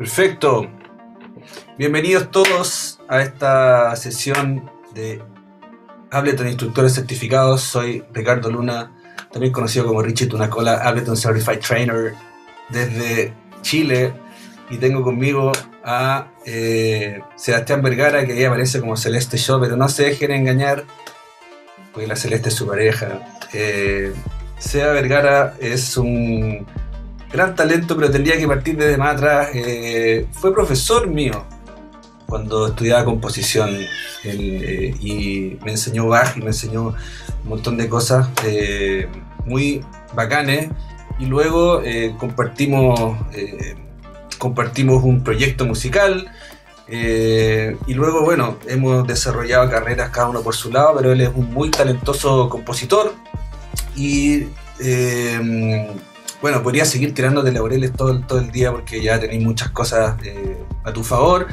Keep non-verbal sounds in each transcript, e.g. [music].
Perfecto. Bienvenidos todos a esta sesión de Ableton Instructores Certificados. Soy Ricardo Luna, también conocido como Richie Tunacola, Ableton Certified Trainer desde Chile. Y tengo conmigo a eh, Sebastián Vergara, que ahí aparece como Celeste Show, pero no se dejen engañar, porque la Celeste es su pareja. Eh, Seba Vergara es un gran talento, pero tendría que partir desde más atrás. Eh, fue profesor mío cuando estudiaba composición eh, y me enseñó Bach y me enseñó un montón de cosas eh, muy bacanes. Y luego compartimos, compartimos un proyecto musical. y luego, bueno, hemos desarrollado carreras cada uno por su lado, pero él es un muy talentoso compositor y bueno, podría seguir tirando de laureles todo, todo el día porque ya tenéis muchas cosas eh, a tu favor.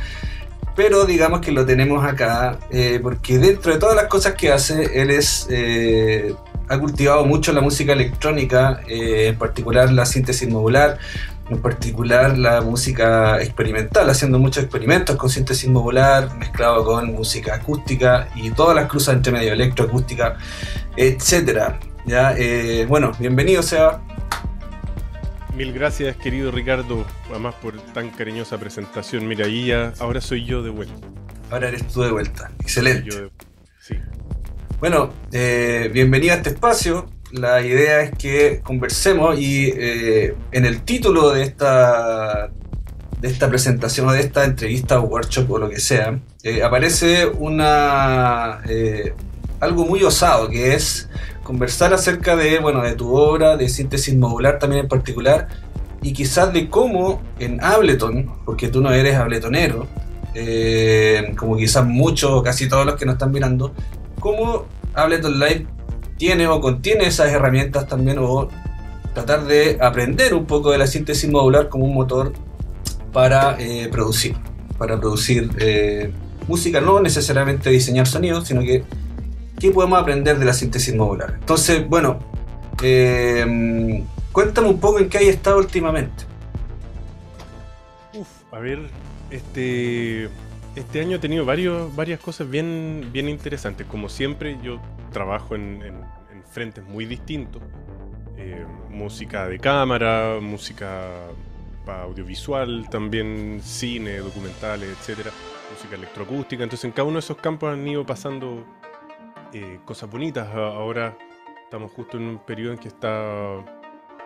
Pero digamos que lo tenemos acá eh, porque dentro de todas las cosas que hace, él es, eh, ha cultivado mucho la música electrónica, en particular la síntesis modular, en particular la música experimental, haciendo muchos experimentos con síntesis modular, mezclado con música acústica y todas las cruzas entre medio electroacústica, etc. ¿Ya? bueno, bienvenido Seba. Mil gracias, querido Ricardo, además por tan cariñosa presentación. Mira, ahí ya, ahora soy yo de vuelta. Ahora eres tú de vuelta. Excelente. sí. Bueno, eh, bienvenido a este espacio. La idea es que conversemos y eh, en el título de esta, de esta presentación o de esta entrevista o workshop o lo que sea, eh, aparece una, algo muy osado que es conversar acerca de, bueno, de tu obra, de síntesis modular también en particular, y quizás de cómo en Ableton, porque tú no eres abletonero, eh, como quizás muchos casi todos los que nos están mirando, cómo Ableton Live tiene o contiene esas herramientas también, o tratar de aprender un poco de la síntesis modular como un motor para eh, producir, para producir eh, música, no necesariamente diseñar sonidos, sino que ¿qué podemos aprender de la síntesis modular? Entonces, bueno, eh, cuéntame un poco en qué hay estado últimamente. Uf, a ver, este, este año he tenido varios, varias cosas bien, interesantes. Como siempre, yo trabajo en, frentes muy distintos. Eh, música de cámara, música audiovisual, también cine, documentales, etcétera, música electroacústica. Entonces en cada uno de esos campos han ido pasando eh, cosas bonitas. Ahora estamos justo en un periodo en que está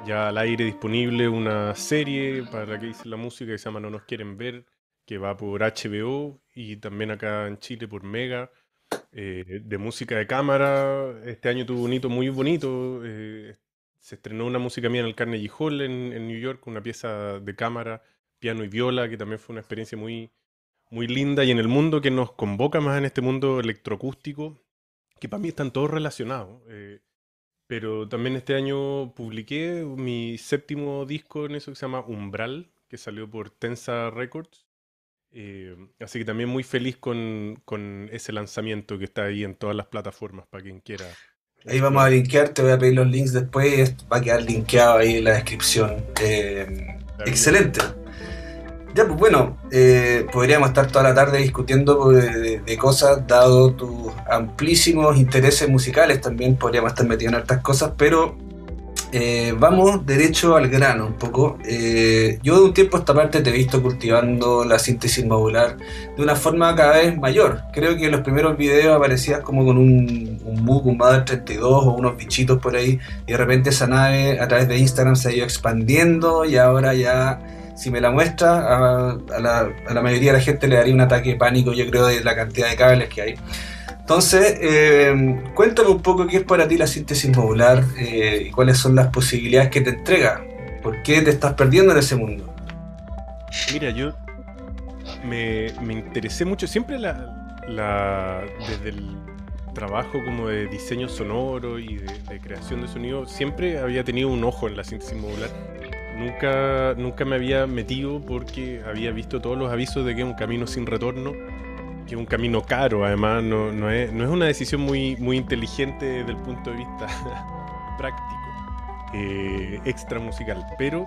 ya al aire disponible una serie para la que dice la música que se llama No nos quieren ver, que va por HBO y también acá en Chile por Mega. Eh, de música de cámara, este año tuvo un hito muy bonito. Eh, se estrenó una música mía en el Carnegie Hall en, en, New York, una pieza de cámara, piano y viola, que también fue una experiencia muy, muy linda y en el mundo que nos convoca más en este mundo electroacústico, que para mí están todos relacionados. Eh, pero también este año publiqué mi séptimo disco en eso que se llama Umbral, que salió por Tensa Records. Eh, así que también muy feliz con, con, ese lanzamiento que está ahí en todas las plataformas para quien quiera. Ahí vamos a linkear, te voy a pedir los links después, va a quedar linkeado ahí en la descripción. Eh, excelente. Ya, pues bueno, eh, podríamos estar toda la tarde discutiendo de, cosas, dado tus amplísimos intereses musicales, también podríamos estar metidos en hartas cosas, pero eh, vamos derecho al grano un poco. Eh, yo de un tiempo a esta parte te he visto cultivando la síntesis modular de una forma cada vez mayor. Creo que en los primeros videos aparecías como con un, un un Mother 32 o unos bichitos por ahí, y de repente esa nave a través de Instagram se ha ido expandiendo y ahora ya si me la muestra, a, la, mayoría de la gente le daría un ataque de pánico, yo creo, de la cantidad de cables que hay. Entonces, eh, cuéntame un poco qué es para ti la síntesis modular eh, y cuáles son las posibilidades que te entrega. ¿Por qué te estás perdiendo en ese mundo? Mira, yo me, interesé mucho, siempre la, desde el trabajo como de diseño sonoro y de, creación de sonido, siempre había tenido un ojo en la síntesis modular Nunca, nunca me había metido porque había visto todos los avisos de que es un camino sin retorno, que es un camino caro, además no, no, es, no es, una decisión muy, muy inteligente desde el punto de vista [laughs] práctico, eh, extra musical. Pero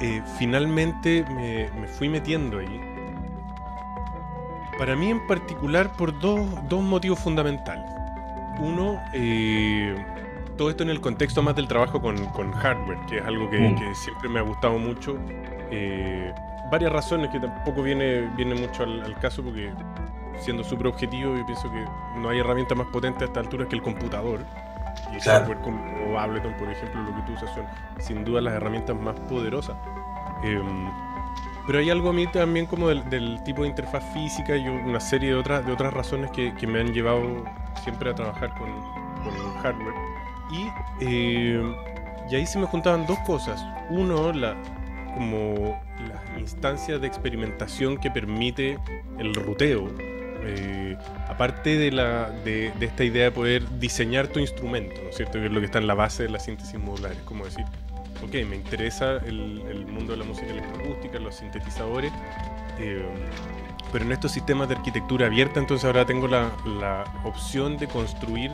eh, finalmente me, fui metiendo ahí. Para mí en particular por dos, motivos fundamentales. Uno, eh, todo esto en el contexto más del trabajo con, hardware, que es algo que, mm. siempre me ha gustado mucho. Eh, varias razones que tampoco viene, viene mucho al, caso porque siendo súper objetivo yo pienso que no hay herramienta más potente a esta altura que el computador. Y software como Ableton, por ejemplo, lo que tú usas son sin duda las herramientas más poderosas. Em, pero hay algo a mí también como del, tipo de interfaz física y una serie de otras, de otras razones que, me han llevado siempre a trabajar con, con hardware. Y, em, y ahí se me juntaban dos cosas. Uno, la, como las instancias de experimentación que permite el ruteo eh, aparte de, la, de, esta idea de poder diseñar tu instrumento, ¿no es cierto? Que es lo que está en la base de la síntesis modular. Es como decir, ok, me interesa el, mundo de la música electroacústica, los sintetizadores, eh, pero en estos sistemas de arquitectura abierta, entonces ahora tengo la, la opción de construir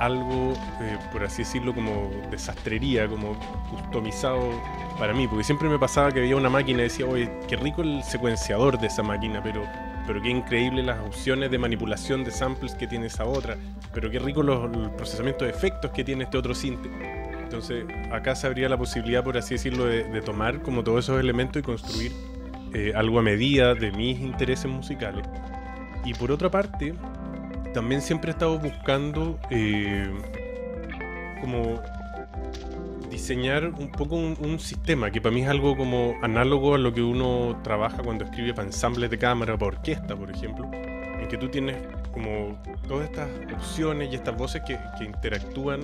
algo, eh, por así decirlo, como desastrería, como customizado para mí, porque siempre me pasaba que había una máquina y decía, oye, qué rico el secuenciador de esa máquina, pero pero qué increíble las opciones de manipulación de samples que tiene esa otra, pero qué rico los, el procesamiento de efectos que tiene este otro synth. Entonces, acá se habría la posibilidad, por así decirlo, de, tomar como todos esos elementos y construir eh, algo a medida de mis intereses musicales. Y por otra parte, también siempre he estado buscando eh, como diseñar un poco un, sistema que para mí es algo como análogo a lo que uno trabaja cuando escribe para ensambles de cámara, para orquesta, por ejemplo, en que tú tienes como todas estas opciones y estas voces que, que interactúan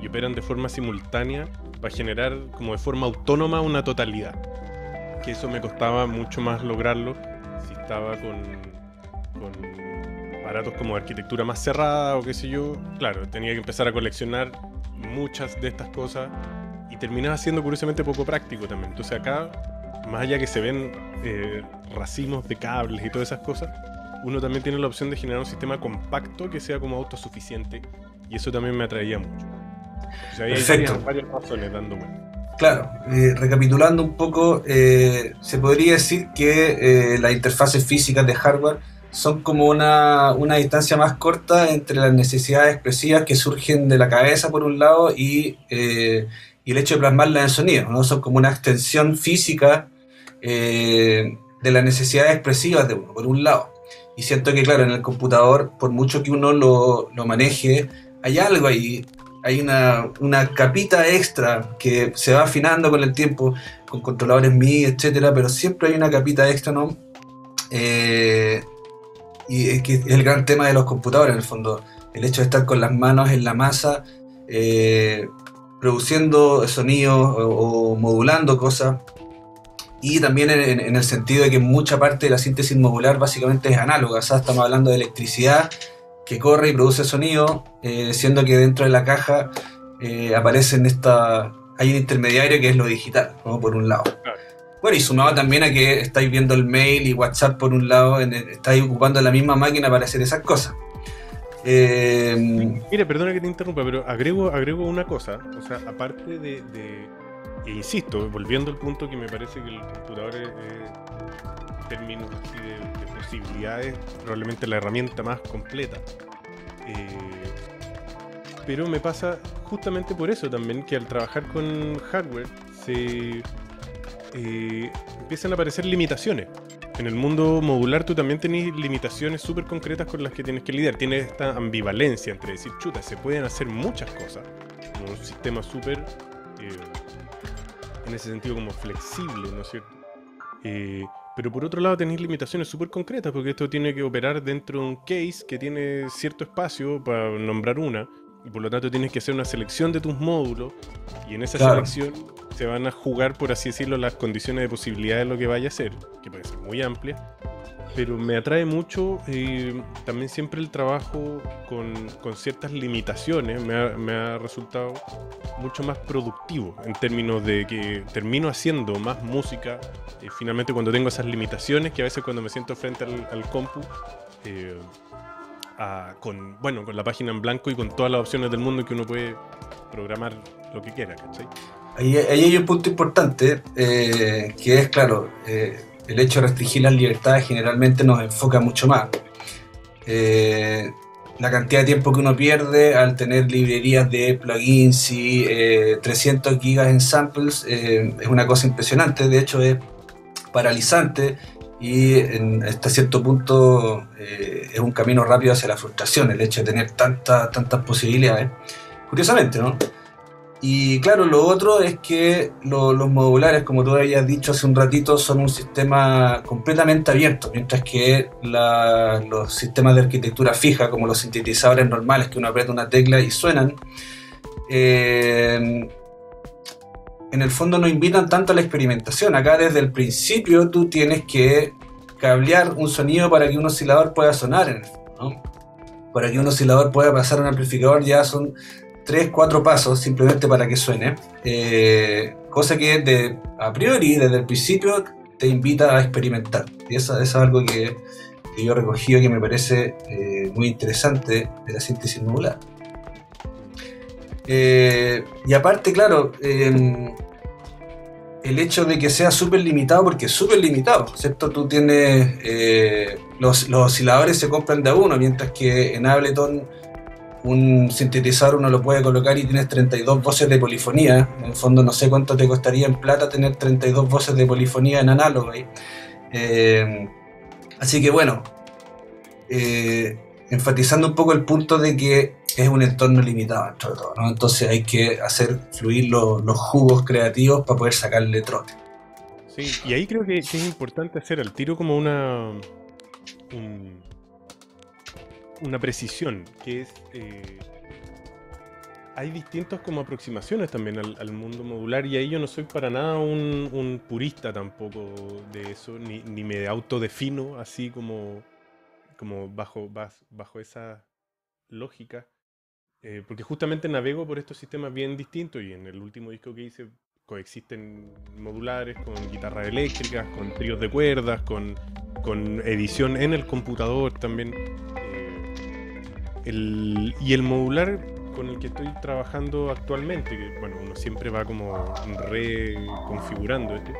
y operan de forma simultánea para generar como de forma autónoma una totalidad. Que eso me costaba mucho más lograrlo si estaba con, con aparatos como arquitectura más cerrada o qué sé yo. Claro, tenía que empezar a coleccionar muchas de estas cosas y terminaba siendo curiosamente poco práctico también. Entonces acá, más allá que se ven eh, racimos de cables y todas esas cosas, uno también tiene la opción de generar un sistema compacto que sea como autosuficiente y eso también me atraía mucho. O sea, hay varias, razones dando Claro, eh, recapitulando un poco, eh, se podría decir que las interfaces físicas de hardware son como una, una, distancia más corta entre las necesidades expresivas que surgen de la cabeza por un lado y y el hecho de plasmarla en sonido, ¿no? Son como una extensión física eh, de las necesidades expresivas de uno, por un lado. Y siento que, claro, en el computador, por mucho que uno lo, lo maneje, hay algo ahí, hay una, una, capita extra que se va afinando con el tiempo, con controladores MIDI, etcétera, pero siempre hay una capita extra, ¿no? Eh, y es que el gran tema de los computadores, en el fondo. El hecho de estar con las manos en la masa eh, produciendo sonidos o, modulando cosas. Y también en, el sentido de que mucha parte de la síntesis modular básicamente es análoga. O sea, estamos hablando de electricidad que corre y produce sonido, eh, siendo que dentro de la caja eh, aparecen esta. Hay un intermediario que es lo digital, por un lado. Bueno, y sumado también a que estáis viendo el mail y WhatsApp por un lado, estáis ocupando la misma máquina para hacer esas cosas. Eh, Mire, perdona que te interrumpa, pero agrego, agrego una cosa. O sea, aparte de, e insisto, volviendo al punto que me parece que el computador es, en términos de, posibilidades, probablemente la herramienta más completa. Eh, pero me pasa justamente por eso también que al trabajar con hardware se eh, empiezan a aparecer limitaciones en el mundo modular tú también tenés limitaciones súper concretas con las que tienes que lidiar. Tienes esta ambivalencia entre decir, chuta, se pueden hacer muchas cosas. Como un sistema súper, eh, en ese sentido, como flexible, ¿no es cierto? Eh, pero por otro lado tenéis limitaciones súper concretas, porque esto tiene que operar dentro de un case que tiene cierto espacio, para nombrar una, y por lo tanto tienes que hacer una selección de tus módulos, y en esa selección se van a jugar, por así decirlo, las condiciones de posibilidad de lo que vaya a ser, que puede ser muy amplia, pero me atrae mucho eh, también siempre el trabajo con, con ciertas limitaciones, me ha, me ha, resultado mucho más productivo en términos de que termino haciendo más música, eh, finalmente cuando tengo esas limitaciones, que a veces cuando me siento frente al, al compu, eh, con, bueno, con la página en blanco y con todas las opciones del mundo que uno puede programar lo que quiera, ¿cachai? Ahí, hay un punto importante, eh, que es, claro, eh, el hecho de restringir las libertades generalmente nos enfoca mucho más. Eh, la cantidad de tiempo que uno pierde al tener librerías de plugins y 300 gigas en samples es una cosa impresionante, de hecho es paralizante y en, hasta cierto punto es un camino rápido hacia la frustración, el hecho de tener tantas tantas posibilidades. Curiosamente, ¿no? Y claro, lo otro es que los modulares, como tú habías dicho hace un ratito, son un sistema completamente abierto, mientras que los sistemas de arquitectura fija, como los sintetizadores normales, que uno aprieta una tecla y suenan, eh, en el fondo no invitan tanto a la experimentación. Acá desde el principio tú tienes que cablear un sonido para que un oscilador pueda sonar, en Para que un oscilador pueda pasar a un amplificador ya son tres, cuatro pasos simplemente para que suene. Eh, cosa que a priori, desde el principio, te invita a experimentar. Y eso, es algo que, yo he recogido que me parece eh, muy interesante de la síntesis modular. Eh, y aparte, claro, el hecho de que sea súper limitado, porque es súper limitado, ¿cierto? Tú tienes, los, osciladores se compran de uno, mientras que en Ableton un sintetizador uno lo puede colocar y tienes 32 voces de polifonía. En el fondo no sé cuánto te costaría en plata tener 32 voces de polifonía en análogo. Eh, así que bueno, eh, enfatizando un poco el punto de que es un entorno limitado todo, Entonces hay que hacer fluir los jugos creativos para poder sacarle trote. Sí, y ahí creo que, es importante hacer al tiro como una una precisión, que es... Eh, hay distintas como aproximaciones también al, mundo modular y ahí yo no soy para nada un, purista tampoco de eso, ni, me autodefino así como, como bajo, bajo esa lógica, eh, porque justamente navego por estos sistemas bien distintos y en el último disco que hice coexisten modulares con guitarras eléctricas, con tríos de cuerdas, con, con edición en el computador también y el modular con el que estoy trabajando actualmente, que bueno, uno siempre va como reconfigurando este,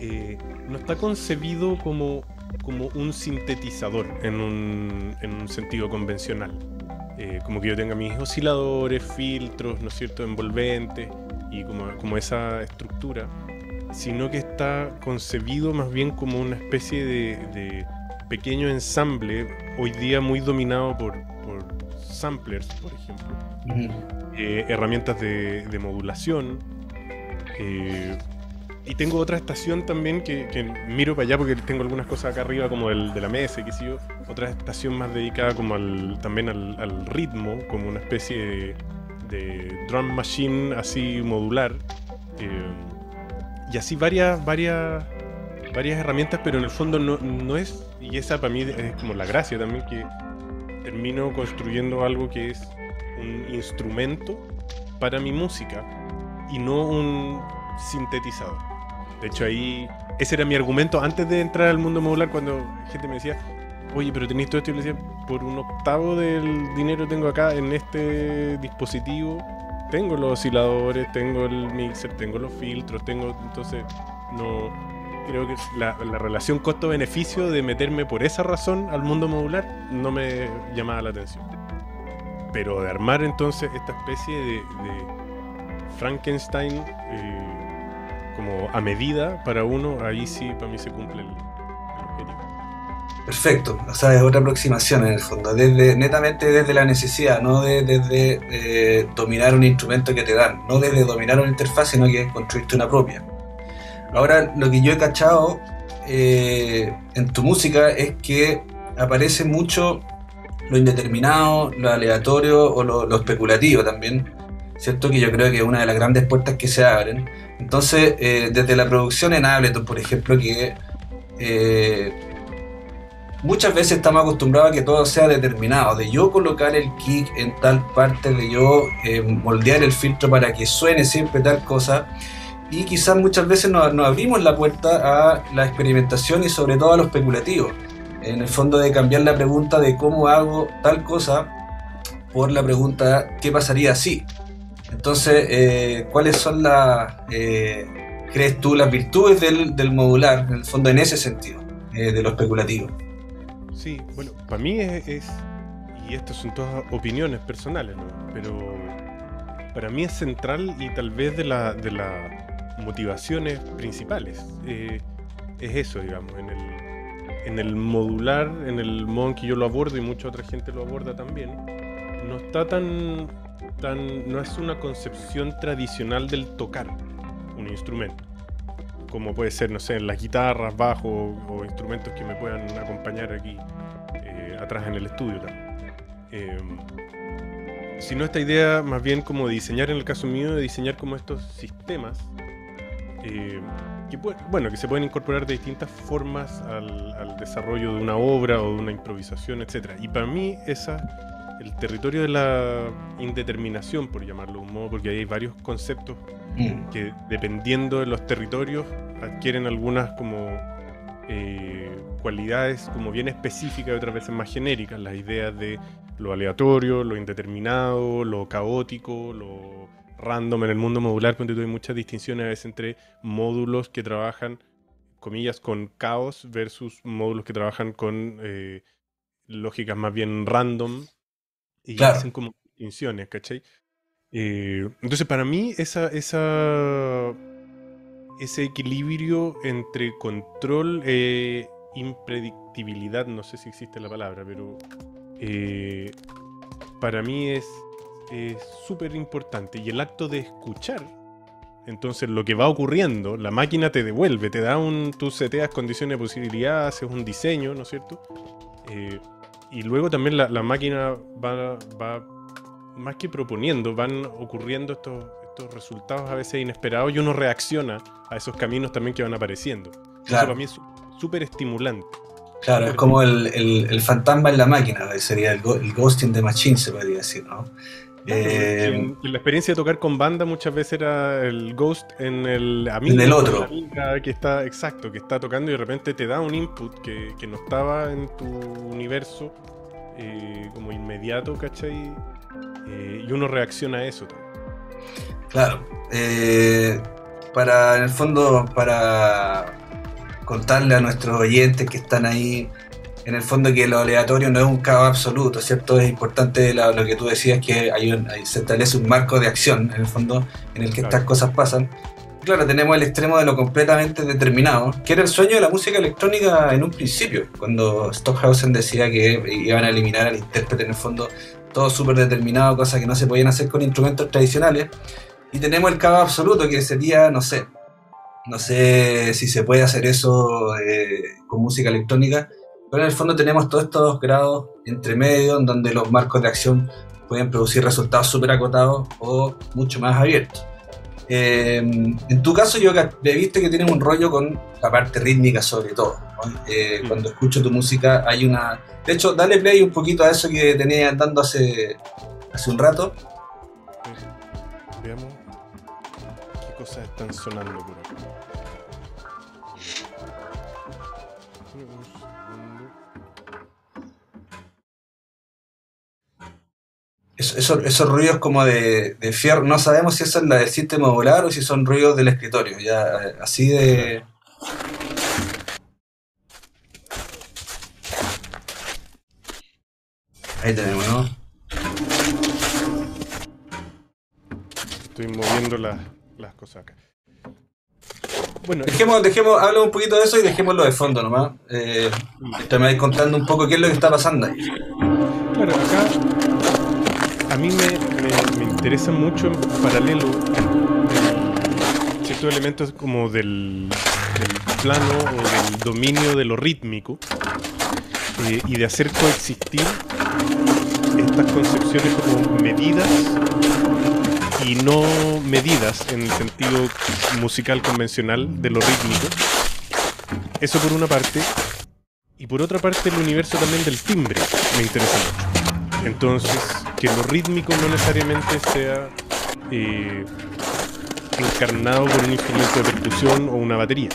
eh, no está concebido como, como un sintetizador en un, en un sentido convencional. Eh, como que yo tenga mis osciladores, filtros, ¿no es cierto?, envolventes y como, como esa estructura, sino que está concebido más bien como una especie de, de pequeño ensamble, hoy día muy dominado por, samplers, por ejemplo, eh, herramientas de, modulación. Eh, y tengo otra estación también que, miro para allá porque tengo algunas cosas acá arriba como el de la mesa, que sé yo. Otra estación más dedicada como al, también al, ritmo, como una especie de, drum machine así modular. Eh, y así varias, varias, varias herramientas, pero en el fondo no, no es, y esa para mí es como la gracia también, que termino construyendo algo que es un instrumento para mi música y no un sintetizador. De hecho, ahí ese era mi argumento antes de entrar al mundo modular cuando gente me decía, oye, pero tenéis todo esto y le decía, por un octavo del dinero tengo acá en este dispositivo, tengo los osciladores, tengo el mixer, tengo los filtros, tengo, entonces no, creo que la, relación costo-beneficio de meterme por esa razón al mundo modular no me llamaba la atención. Pero de armar entonces esta especie de, Frankenstein eh, como a medida para uno, ahí sí para mí se cumple el, objetivo. Perfecto, o sea, es otra aproximación en el fondo, desde, netamente desde la necesidad, no desde eh, dominar un instrumento que te dan, no desde dominar una interfaz, sino que construirte una propia. Ahora, lo que yo he cachado eh, en tu música es que aparece mucho lo indeterminado, lo aleatorio o lo, especulativo también, ¿cierto? Que yo creo que es una de las grandes puertas que se abren. Entonces, eh, desde la producción en Ableton, por ejemplo, que eh, muchas veces estamos acostumbrados a que todo sea determinado, de yo colocar el kick en tal parte, de yo moldear el filtro para que suene siempre tal cosa y quizás muchas veces nos, abrimos la puerta a la experimentación y sobre todo a lo especulativo. En el fondo de cambiar la pregunta de cómo hago tal cosa por la pregunta ¿qué pasaría si? Entonces, eh, ¿cuáles son las, eh, crees tú, las virtudes del, modular, en el fondo, en ese sentido, eh, de lo especulativo? Sí, bueno, para mí es, y estas son todas opiniones personales, ¿no? pero para mí es central y tal vez de, la, motivaciones principales. es eso, digamos, en el, en el modular, en el modo en que yo lo abordo y mucha otra gente lo aborda también, no está tan, tan, no es una concepción tradicional del tocar un instrumento, como puede ser, no sé, en las guitarras, bajos o instrumentos que me puedan acompañar aquí eh, atrás en el estudio también. Em, sino esta idea más bien como diseñar, en el caso mío, de diseñar como estos sistemas eh, que, bueno, que se pueden incorporar de distintas formas al, desarrollo de una obra o de una improvisación, etc. Y para mí esa, el territorio de la indeterminación, por llamarlo de un modo, porque hay varios conceptos mm. que dependiendo de los territorios adquieren algunas como eh, cualidades como bien específicas y otras veces más genéricas, las ideas de lo aleatorio, lo indeterminado, lo caótico, lo random en el mundo modular, cuando hay muchas distinciones a veces entre módulos que trabajan, comillas, con caos versus módulos que trabajan con eh, lógicas más bien random y hacen como distinciones, ¿cachai? Eh, entonces, para mí, esa, esa, ese equilibrio entre control e impredictibilidad, no sé si existe la palabra, pero eh, para mí es es súper importante. Y el acto de escuchar, entonces lo que va ocurriendo, la máquina te devuelve, te da un. Tú seteas condiciones de posibilidad, haces un diseño, ¿no es cierto? Eh, y luego también la, máquina va, va, más que proponiendo, van ocurriendo estos, estos resultados a veces inesperados y uno reacciona a esos caminos también que van apareciendo. Eso para mí es súper estimulante. Claro, es como el, el, fantasma en la máquina, sería el, el ghosting de machine, se podría decir, ¿no? Eh, la experiencia de tocar con banda muchas veces era el ghost en el amigo. En el otro. Que está, exacto, que está tocando y de repente te da un input que, no estaba en tu universo eh, como inmediato, ¿cachai? Eh, y uno reacciona a eso también. Claro. para, en el fondo, para contarle a nuestros oyentes que están ahí en el fondo que lo aleatorio no es un caos absoluto, ¿cierto? Es importante lo que tú decías, que hay, se establece un marco de acción, en el fondo, en el que estas cosas pasan. Claro, tenemos el extremo de lo completamente determinado, que era el sueño de la música electrónica en un principio, cuando Stockhausen decía que iban a eliminar al intérprete, en el fondo, todo súper determinado, cosas que no se podían hacer con instrumentos tradicionales. Y tenemos el caos absoluto, que sería, no sé, no sé si se puede hacer eso eh, con música electrónica, pero en el fondo tenemos todos estos grados entre medio en donde los marcos de acción pueden producir resultados súper acotados o mucho más abiertos. Eh, en tu caso yo he visto que tienes un rollo con la parte rítmica sobre todo. Eh, cuando escucho tu música hay una... De hecho, dale play un poquito a eso que tenías andando hace, hace un rato. Veamos qué cosas están sonando por acá. esos ruidos como de, de, fierro, no sabemos si eso es la del sistema modular o si son ruidos del escritorio, ya así de... Ahí tenemos, ¿no? Estoy moviendo las cosas acá. Bueno, dejemos, dejemos, habla un poquito de eso y dejémoslo de fondo nomás. Eh, te me vais contando un poco qué es lo que está pasando ahí. Claro, acá a mí me, interesa mucho en paralelo ciertos elementos como del, plano o del dominio de lo rítmico eh, y de hacer coexistir estas concepciones como medidas y no medidas en el sentido musical convencional de lo rítmico. Eso por una parte. Y por otra parte el universo también del timbre me interesa mucho. Entonces, que lo rítmico no necesariamente sea eh, encarnado por un instrumento de percusión o una batería.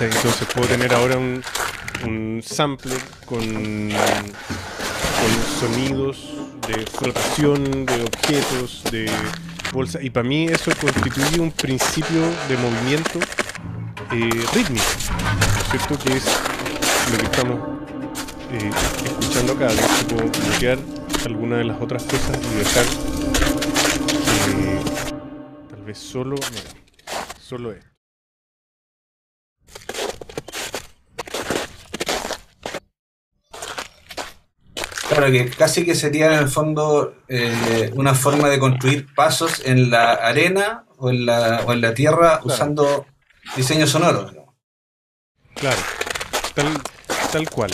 Entonces puedo tener ahora un, un sample con, sonidos de flotación, de objetos, de bolsa. Y para mí eso constituye un principio de movimiento eh, rítmico, ¿no es cierto? Que es lo que estamos eh, escuchando acá. De puedo bloquear alguna de las otras cosas y dejar eh, tal vez solo, mira, solo esto. Claro, que casi que sería en el fondo eh, una forma de construir pasos en la arena o en la, o en la tierra usando diseño sonoro. Claro, tal, tal cual.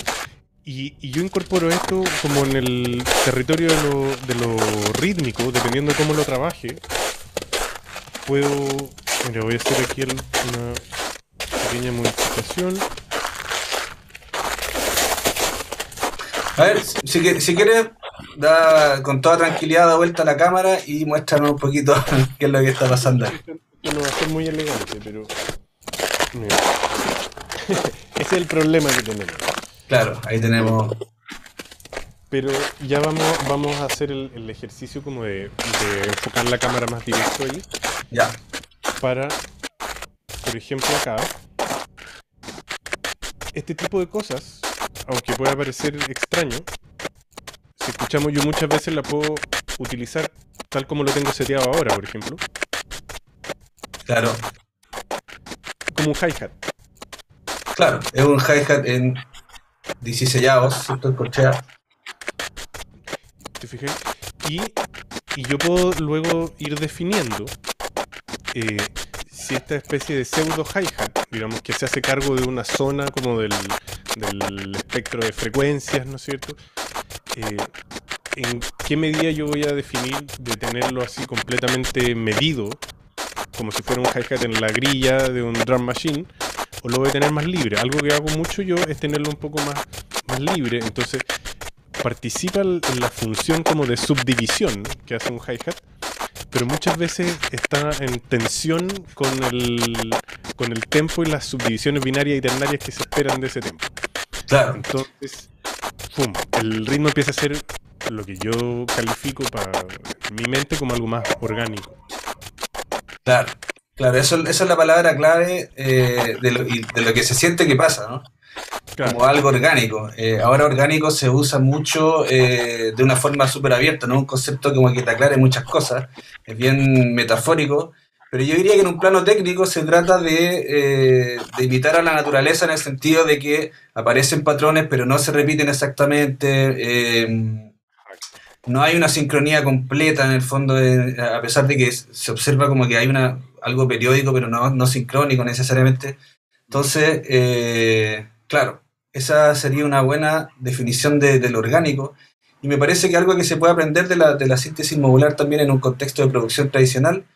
Y, y, yo incorporo esto como en el territorio de lo, de lo rítmico, dependiendo de cómo lo trabaje. Puedo. Mira, voy a hacer aquí el, una pequeña modificación. A ver, si, si quieres, da con toda tranquilidad da vuelta a la cámara y muéstranos un poquito [laughs] qué es lo que está pasando. No va a ser muy elegante, pero. Mira. [laughs] Ese es el problema que tenemos. Claro, ahí tenemos. Pero ya vamos, vamos a hacer el, el ejercicio como de, de, enfocar la cámara más directo ahí. Ya. Para, por ejemplo, acá. Este tipo de cosas aunque pueda parecer extraño, si escuchamos yo muchas veces la puedo utilizar tal como lo tengo seteado ahora, por ejemplo. Claro. Como un hi-hat. Claro, es un hi-hat en 16 ¿cierto? El corchea. ¿Te fijé? Y, y, yo puedo luego ir definiendo eh, si esta especie de pseudo hi-hat, digamos, que se hace cargo de una zona como del, del espectro de frecuencias, ¿no es cierto? Eh, ¿En qué medida yo voy a definir de tenerlo así completamente medido, como si fuera un hi-hat en la grilla de un drum machine, o lo voy a tener más libre? Algo que hago mucho yo es tenerlo un poco más, más libre, entonces participa en la función como de subdivisión que hace un hi-hat, pero muchas veces está en tensión con el, con el tempo y las subdivisiones binarias y ternarias que se esperan de ese tempo. Claro. Entonces, ¡pum! el ritmo empieza a ser lo que yo califico para mi mente como algo más orgánico. Claro, claro, eso, esa es la palabra clave eh, de, lo, de, lo, que se siente que pasa, ¿no? Claro. Como algo orgánico. Eh, ahora orgánico se usa mucho eh, de una forma súper abierta, ¿no? Un concepto como que te aclare muchas cosas, es bien metafórico, pero yo diría que en un plano técnico se trata de, de, imitar a la naturaleza en el sentido de que aparecen patrones pero no se repiten exactamente. No hay una sincronía completa en el fondo, de, a pesar de que se observa como que hay una, algo periódico pero no, no sincrónico necesariamente. Entonces, eh, claro, esa sería una buena definición de, lo orgánico. Y me parece que algo que se puede aprender de la, de la síntesis modular también en un contexto de producción tradicional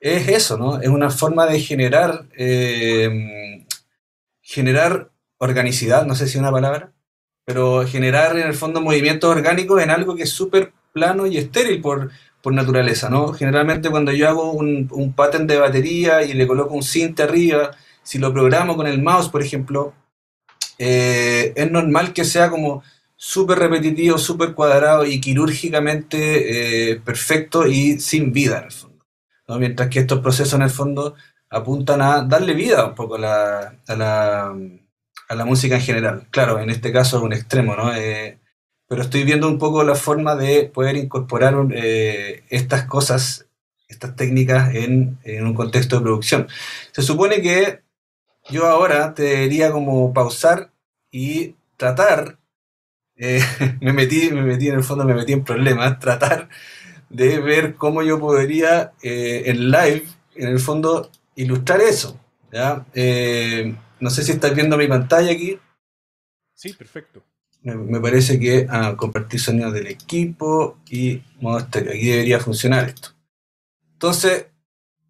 es eso, ¿no? Es una forma de generar, eh, generar organicidad, no sé si es una palabra, pero generar en el fondo movimientos orgánicos en algo que es súper plano y estéril por, por naturaleza, ¿no? Generalmente cuando yo hago un, un pattern de batería y le coloco un synth arriba, si lo programo con el mouse, por ejemplo, eh, es normal que sea como súper repetitivo, súper cuadrado y quirúrgicamente eh, perfecto y sin vida en el fondo. ¿no? Mientras que estos procesos en el fondo apuntan a darle vida un poco a la, a la, a la música en general. Claro, en este caso es un extremo, ¿no? Eh, pero estoy viendo un poco la forma de poder incorporar eh, estas cosas, estas técnicas en, un contexto de producción. Se supone que yo ahora te debería como pausar y tratar, eh, [laughs] me, metí, me metí en el fondo, me metí en problemas, [laughs] tratar de ver cómo yo podría eh, en live, en el fondo, ilustrar eso. ¿ya? No sé si estás viendo mi pantalla aquí. Sí, perfecto. Me, me parece que ah, compartir sonido del equipo y modo estéreo. Aquí debería funcionar esto. Entonces,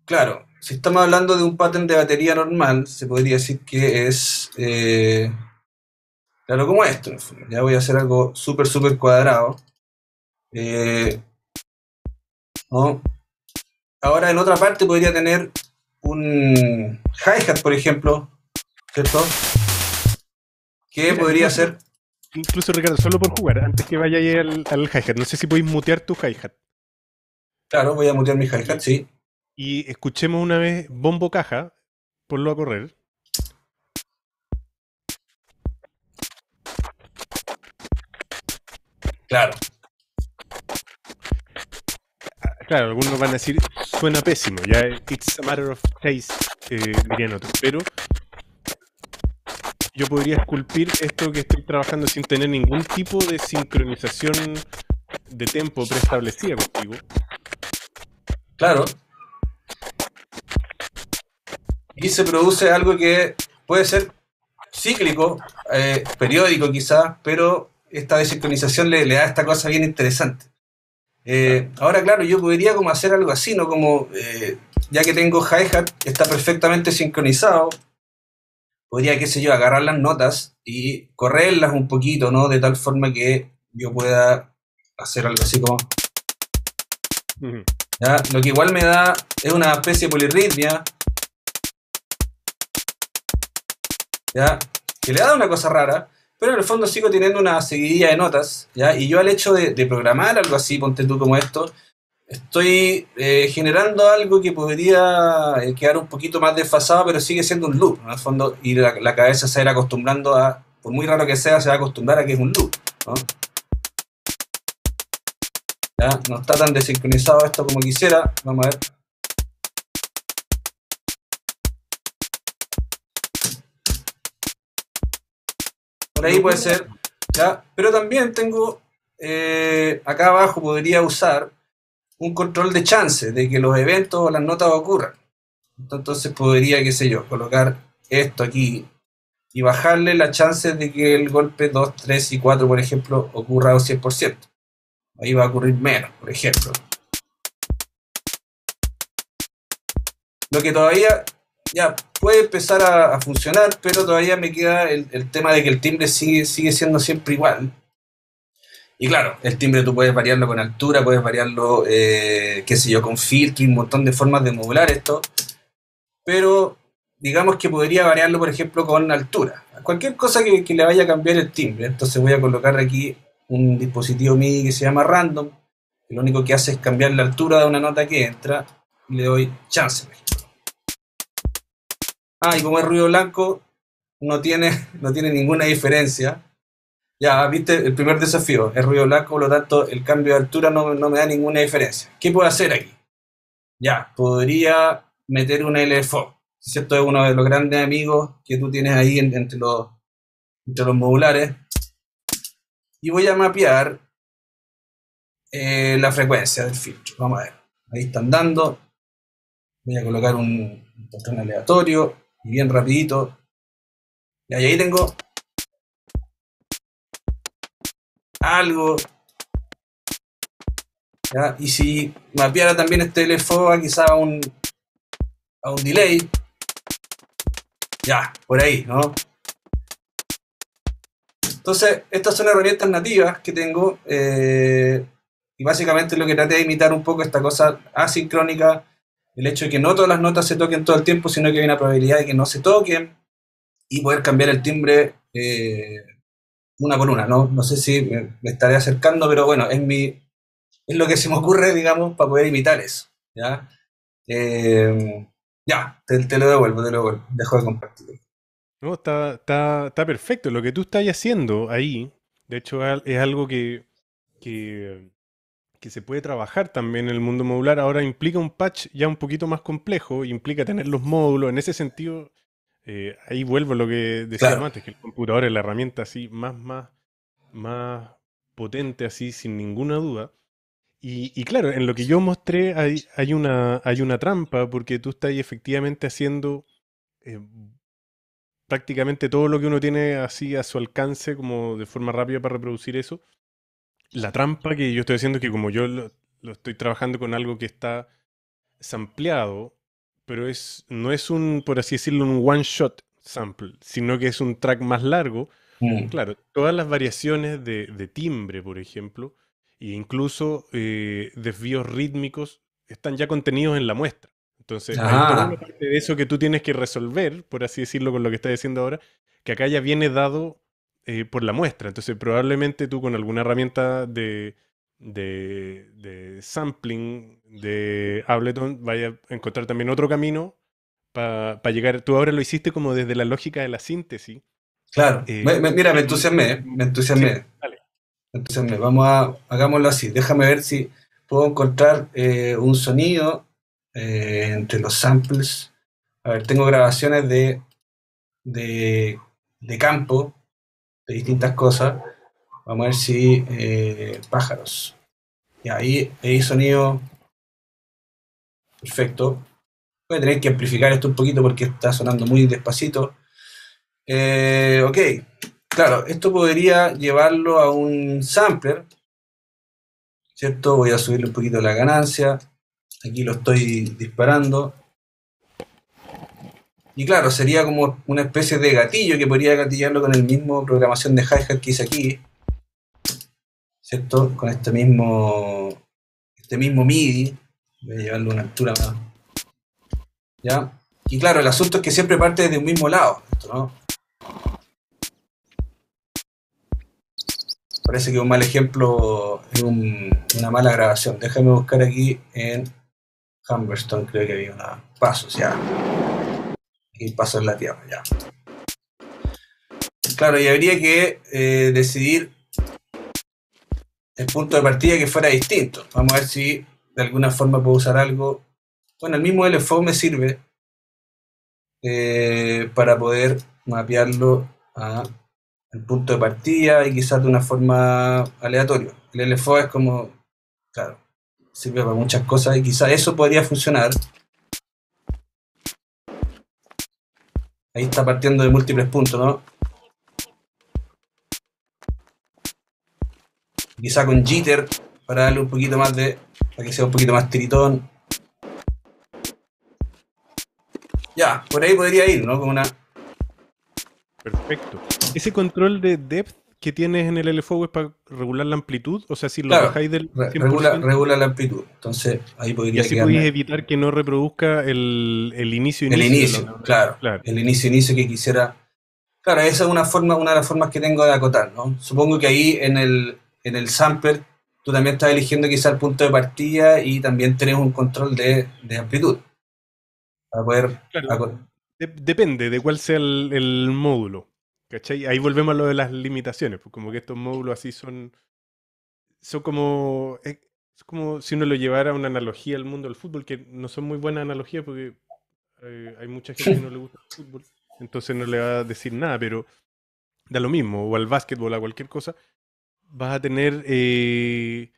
claro, si estamos hablando de un pattern de batería normal, se podría decir que es, eh, claro, como esto. Ya voy a hacer algo súper, súper cuadrado. Eh, ¿no? Ahora en otra parte podría tener un hi-hat, por ejemplo, ¿cierto? Que podría ser... Incluso, Ricardo, solo por jugar, antes que vaya al, al hi-hat, no sé si podéis mutear tu hi-hat. Claro, voy a mutear mi hi-hat, sí. Y escuchemos una vez bombo caja, ponlo a correr. Claro. Claro, algunos van a decir, suena pésimo, ya it's a matter of taste, eh, dirían otros, pero yo podría esculpir esto que estoy trabajando sin tener ningún tipo de sincronización de tiempo preestablecida contigo. Claro. Y se produce algo que puede ser cíclico, eh, periódico quizás, pero esta desincronización le, da esta cosa bien interesante. Eh, ahora, claro, yo podría como hacer algo así, ¿no? Como, eh, ya que tengo hi-hat, está perfectamente sincronizado, podría, qué sé yo, agarrar las notas y correrlas un poquito, ¿no? De tal forma que yo pueda hacer algo así como... ¿ya? Lo que igual me da es una especie de polirritmia, ¿ya? Que le da una cosa rara, pero en el fondo sigo teniendo una seguidilla de notas, ¿ya? Y yo al hecho de, programar algo así, ponte tú como esto, estoy eh, generando algo que podría eh, quedar un poquito más desfasado, pero sigue siendo un loop, en el fondo, y la, cabeza se va a ir acostumbrando a, por muy raro que sea, se va a acostumbrar a que es un loop, ¿no? ¿Ya? No está tan desincronizado esto como quisiera, vamos a ver. ahí puede ser. ¿ya? Pero también tengo, eh, acá abajo podría usar un control de chance de que los eventos o las notas ocurran. Entonces podría, qué sé yo, colocar esto aquí y bajarle la chance de que el golpe 2, 3 y 4, por ejemplo, ocurra al 100%. Ahí va a ocurrir menos, por ejemplo. Lo que todavía ya puede empezar a, funcionar, pero todavía me queda el, tema de que el timbre sigue, sigue siendo siempre igual. Y claro, el timbre tú puedes variarlo con altura, puedes variarlo, eh, qué sé yo, con filtro y un montón de formas de modular esto. Pero digamos que podría variarlo, por ejemplo, con altura. Cualquier cosa que, le vaya a cambiar el timbre. Entonces voy a colocar aquí un dispositivo MIDI que se llama Random. Que lo único que hace es cambiar la altura de una nota que entra. Y le doy chance. Ah, y como es ruido blanco, no tiene, [laughs] no tiene ninguna diferencia. Ya, viste, el primer desafío es ruido blanco, por lo tanto, el cambio de altura no, me da ninguna diferencia. ¿Qué puedo hacer aquí? Ya, podría meter una LFO. Esto es uno de los grandes amigos que tú tienes ahí entre, los, entre los modulares. Y voy a mapear eh, la frecuencia del filtro. Vamos a ver. Ahí están dando. Voy a colocar un, un aleatorio bien rapidito. Y ahí tengo algo. Y si mapeara también este LFO quizá a un, a un delay. Ya, por ahí, ¿no? Entonces, estas son herramientas nativas que tengo. Eh, y básicamente lo que traté de imitar un poco esta cosa asincrónica el hecho de que no todas las notas se toquen todo el tiempo, sino que hay una probabilidad de que no se toquen y poder cambiar el timbre eh, una por una. ¿no? no sé si me, estaré acercando, pero bueno, es, mi, es lo que se me ocurre, digamos, para poder imitar eso. ¿ya? Eh, ya, te, lo devuelvo, te lo devuelvo. Dejo de compartir. No, está, está, está perfecto. Lo que tú estás haciendo ahí, de hecho, es algo que, que que se puede trabajar también en el mundo modular, ahora implica un patch ya un poquito más complejo, implica tener los módulos. En ese sentido, eh, ahí vuelvo a lo que decía antes, que el computador es la herramienta así más, más, más potente, así, sin ninguna duda. Y, claro, en lo que yo mostré hay, hay, una, hay una trampa, porque tú estás efectivamente haciendo eh, prácticamente todo lo que uno tiene así a su alcance, como de forma rápida para reproducir eso la trampa que yo estoy haciendo es que como yo lo, estoy trabajando con algo que está sampleado, pero es, no es un, por así decirlo, un one shot sample, sino que es un track más largo. Mm. Claro, todas las variaciones de, timbre, por ejemplo, e incluso eh, desvíos rítmicos están ya contenidos en la muestra. Entonces, hay toda una parte de eso que tú tienes que resolver, por así decirlo, con lo que estás diciendo ahora, que acá ya viene dado eh, por la muestra. Entonces, probablemente tú con alguna herramienta de, de, sampling de Ableton vaya a encontrar también otro camino para llegar. Tú ahora lo hiciste como desde la lógica de la síntesis. Claro, eh, mira, me entusiasmé, me entusiasmé. entusiasmé. Vamos a, hagámoslo así. Déjame ver si puedo encontrar eh, un sonido eh, entre los samples. A ver, tengo grabaciones de, de, de campo, de distintas cosas. Vamos a ver si pájaros. Y ahí hay sonido perfecto. Voy a tener que amplificar esto un poquito porque está sonando muy despacito. Eh, ok, claro, esto podría llevarlo a un sampler, ¿cierto? Voy a subirle un poquito la ganancia. Aquí lo estoy disparando. Y claro, sería como una especie de gatillo que podría gatillarlo con el mismo programación de hi-hat que hice aquí. ¿Cierto? Con este mismo, este mismo MIDI. Voy a llevarlo a una altura más. ¿Ya? Y claro, el asunto es que siempre parte de un mismo lado. ¿no? Parece que un mal ejemplo es una mala grabación. Déjame buscar aquí en Humberstone, creo que había una pasos, ya. Aquí paso en la tierra, ya. Claro, y habría que eh, decidir el punto de partida que fuera distinto. Vamos a ver si de alguna forma puedo usar algo. Bueno, el mismo LFO me sirve eh, para poder mapearlo a punto de partida y quizás de una forma aleatoria. El LFO es como, claro, sirve para muchas cosas y quizás eso podría funcionar. Ahí está partiendo de múltiples puntos, ¿no? Quizá con jitter para darle un poquito más de. Para que sea un poquito más tiritón. Ya, por ahí podría ir, ¿no? Con una. Perfecto. Ese control de depth que tienes en el LFO es para regular la amplitud, o sea, si lo bajáis del 100%, regula, regula, la amplitud. Entonces, ahí podría Y así podéis evitar que no reproduzca el, inicio inicio. El inicio, claro, El inicio inicio que quisiera. Claro, esa es una forma, una de las formas que tengo de acotar, ¿no? Supongo que ahí en el, en el sampler tú también estás eligiendo quizá el punto de partida y también tenés un control de, amplitud. Para poder depende de cuál sea el, módulo. ¿Cachai? Ahí volvemos a lo de las limitaciones, pues como que estos módulos así son. Son como. Es como si uno lo llevara a una analogía al mundo del fútbol, que no son muy buenas analogías porque eh, hay mucha gente que no le gusta el fútbol, entonces no le va a decir nada, pero da lo mismo, o al básquetbol, a cualquier cosa, vas a tener eh,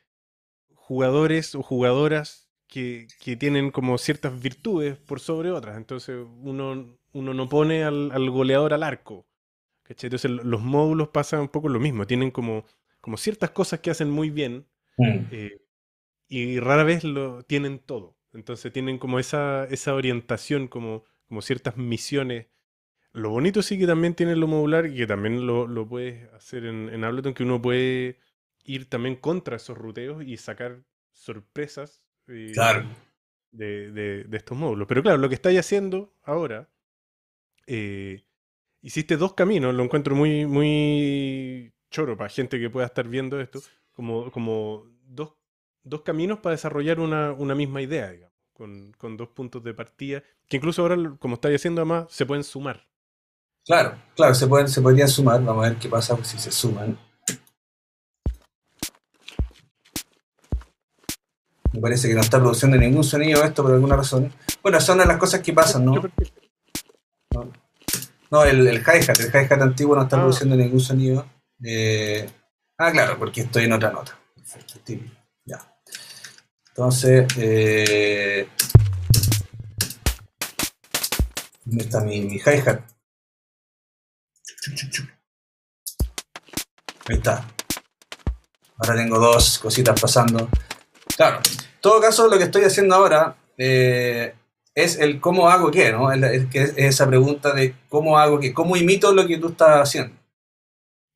jugadores o jugadoras que, tienen como ciertas virtudes por sobre otras. Entonces uno, uno no pone al, goleador al arco. Entonces los módulos pasan un poco lo mismo. Tienen como, como ciertas cosas que hacen muy bien mm. eh, y rara vez lo tienen todo. Entonces tienen como esa, esa orientación, como, como ciertas misiones lo bonito sí que también tiene lo modular y que también lo, puedes hacer en, en, Ableton, que uno puede ir también contra esos ruteos y sacar sorpresas eh, de, estos módulos. Pero claro, lo que estáis haciendo ahora, eh, hiciste dos caminos, lo encuentro muy, muy choro para gente que pueda estar viendo esto, como, como dos, dos caminos para desarrollar una, una misma idea, digamos, con, con, dos puntos de partida, que incluso ahora, como estáis haciendo además, se pueden sumar. Claro, claro, se, pueden, se podrían sumar. Vamos a ver qué pasa si se suman. Me parece que no está produciendo ningún sonido esto por alguna razón. Bueno, son las cosas que pasan, ¿no? No, el, el hi-hat, el hi-hat antiguo no está ah. produciendo ningún sonido. Eh, ah, claro, porque estoy en otra nota. Perfecto, Ya. Entonces, eh, ¿dónde está mi, mi hi-hat? Ahí está. Ahora tengo dos cositas pasando. Claro, en todo caso lo que estoy haciendo ahora eh, es el cómo hago qué, ¿no? Es, esa pregunta de cómo hago qué, cómo imito lo que tú estás haciendo.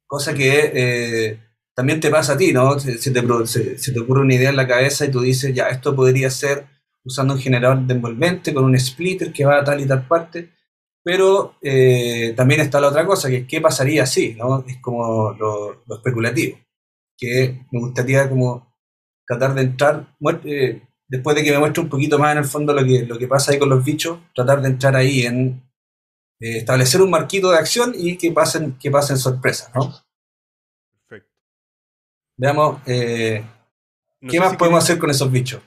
Cosa que eh, también te pasa a ti, ¿no? Se, te, se, te, ocurre una idea en la cabeza y tú dices, ya, esto podría ser usando un generador de envolvente con un splitter que va a tal y tal parte pero eh, también está la otra cosa, que es qué pasaría si, ¿no? Es como lo, especulativo, que me gustaría como tratar de entrar, eh, después de que me muestre un poquito más en el fondo lo que, lo que pasa ahí con los bichos, tratar de entrar ahí en eh, establecer un marquito de acción y que pasen, que pasen sorpresas, ¿no? Perfecto. Veamos, eh, ¿qué más podemos hacer con esos bichos?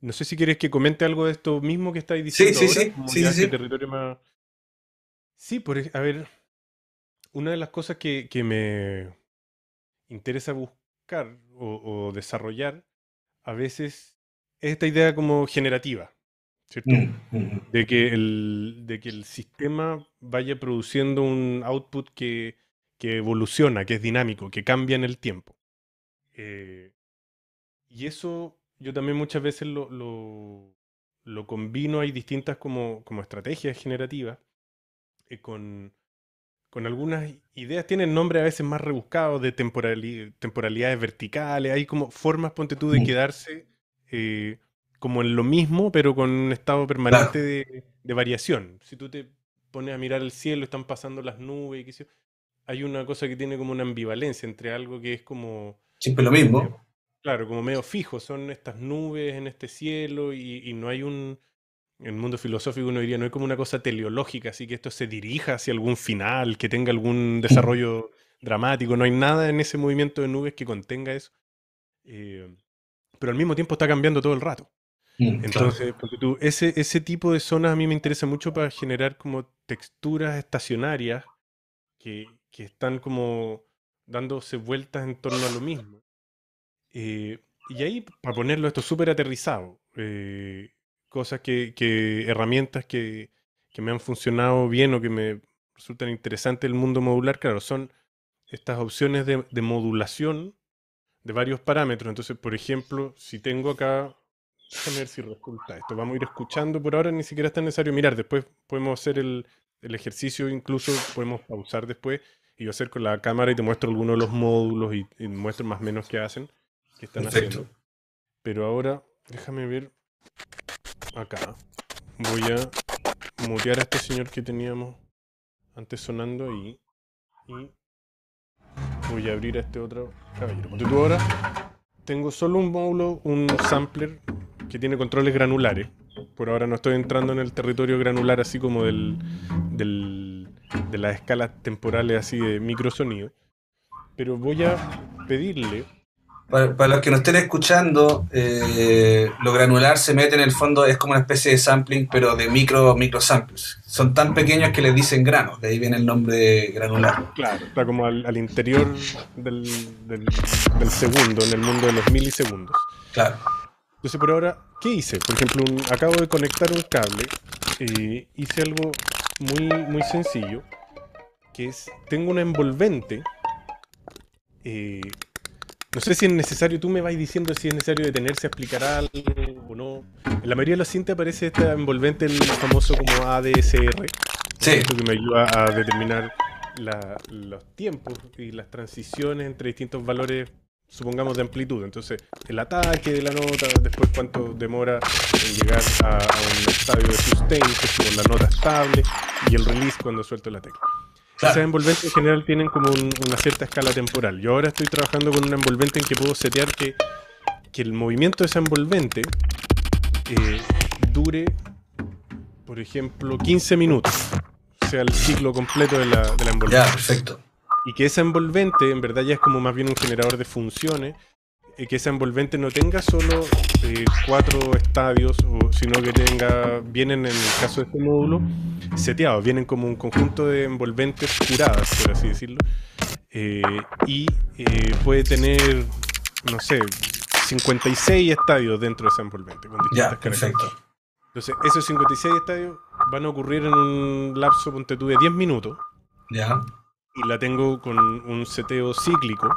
No sé si quieres que comente algo de esto mismo que estáis diciendo. Sí, sí, sí. sí, sí. Territorio más... sí, por, a ver, una de las cosas que, que me interesa buscar o, desarrollar a veces es esta idea como generativa. ¿cierto? Mm, mm. De, que el, de que el sistema vaya produciendo un output que, que evoluciona, que es dinámico, que cambia en el tiempo. Eh, y eso yo también muchas veces lo, lo, lo combino, hay distintas como, como estrategias generativas eh, con, con algunas ideas, tienen nombre a veces más rebuscados de temporalidades verticales, hay como formas, ponte tú, de quedarse eh, como en lo mismo, pero con un estado permanente de, variación. Si tú te pones a mirar el cielo, están pasando las nubes, y hay una cosa que tiene como una ambivalencia entre algo que es como... Siempre lo mismo. Claro, como medio fijo, son estas nubes en este cielo y no hay un en el mundo filosófico uno diría, no hay como una cosa teleológica, así que esto se dirija hacia algún final, que tenga algún desarrollo dramático, no hay nada en ese movimiento de nubes que contenga eso. Eh, pero al mismo tiempo está cambiando todo el rato. Mm, Entonces, tú, ese, ese tipo de zonas a mí me interesa mucho para generar como texturas estacionarias que, que están como dándose vueltas en torno a lo mismo. Eh, y ahí, para ponerlo esto súper aterrizado, eh, cosas que, herramientas que, me han funcionado bien o que me resultan interesantes el mundo modular, claro, son estas opciones de, modulación de varios parámetros. Entonces, por ejemplo, si tengo acá, déjame ver si resulta esto, vamos a ir escuchando por ahora, ni siquiera es tan necesario mirar, después podemos hacer el, ejercicio, incluso podemos pausar después y yo hacer con la cámara y te muestro algunos de los módulos y, y muestro más o menos qué hacen, qué están haciendo. Pero ahora, déjame ver acá. Voy a mutear a este señor que teníamos antes sonando ahí. Y voy a abrir a este otro caballero. ahora tengo solo un módulo, un sampler que tiene controles granulares. Por ahora no estoy entrando en el territorio granular así como del, del de las escalas temporales así de microsonido. Pero voy a pedirle para, los que nos estén escuchando, eh, lo granular se mete en el fondo, es como una especie de sampling, pero de micro, micro samples. Son tan pequeños que les dicen granos, de ahí viene el nombre de granular. Claro, está como al, interior del, segundo, en el mundo de los milisegundos. Claro. Entonces, por ahora, ¿qué hice? Por ejemplo, acabo de conectar un cable y hice algo muy, muy sencillo, que es, tengo una envolvente eh, no sé si es necesario, tú me vas diciendo si es necesario detenerse a explicar algo o no. En la mayoría de las cintas aparece esta envolvente, el famoso como ADSR. Sí. Esto que me ayuda a determinar los tiempos y las transiciones entre distintos valores, supongamos, de amplitud. Entonces, el ataque de la nota, después cuánto demora en llegar a, un estadio de sustain, que es como la nota estable, y el release cuando suelto la tecla. Esas envolventes en general tienen como una cierta escala temporal. Yo ahora estoy trabajando con una envolvente en que puedo setear que, que el movimiento de esa envolvente eh, dure, por ejemplo, 15 minutos. O sea, el ciclo completo de la, de la envolvente. Ya, perfecto. Y que esa envolvente en verdad ya es como más bien un generador de funciones que esa envolvente no tenga solo eh, cuatro estadios, sino que tenga, vienen en el caso de este módulo, seteados, vienen como un conjunto de envolventes curadas, por así decirlo, eh, y eh, puede tener, no sé, 56 estadios dentro de esa envolvente. ya, perfecto. Entonces, esos 56 estadios van a ocurrir en un lapso, ponte tú, de 10 minutos. Ya. Y la tengo con un seteo cíclico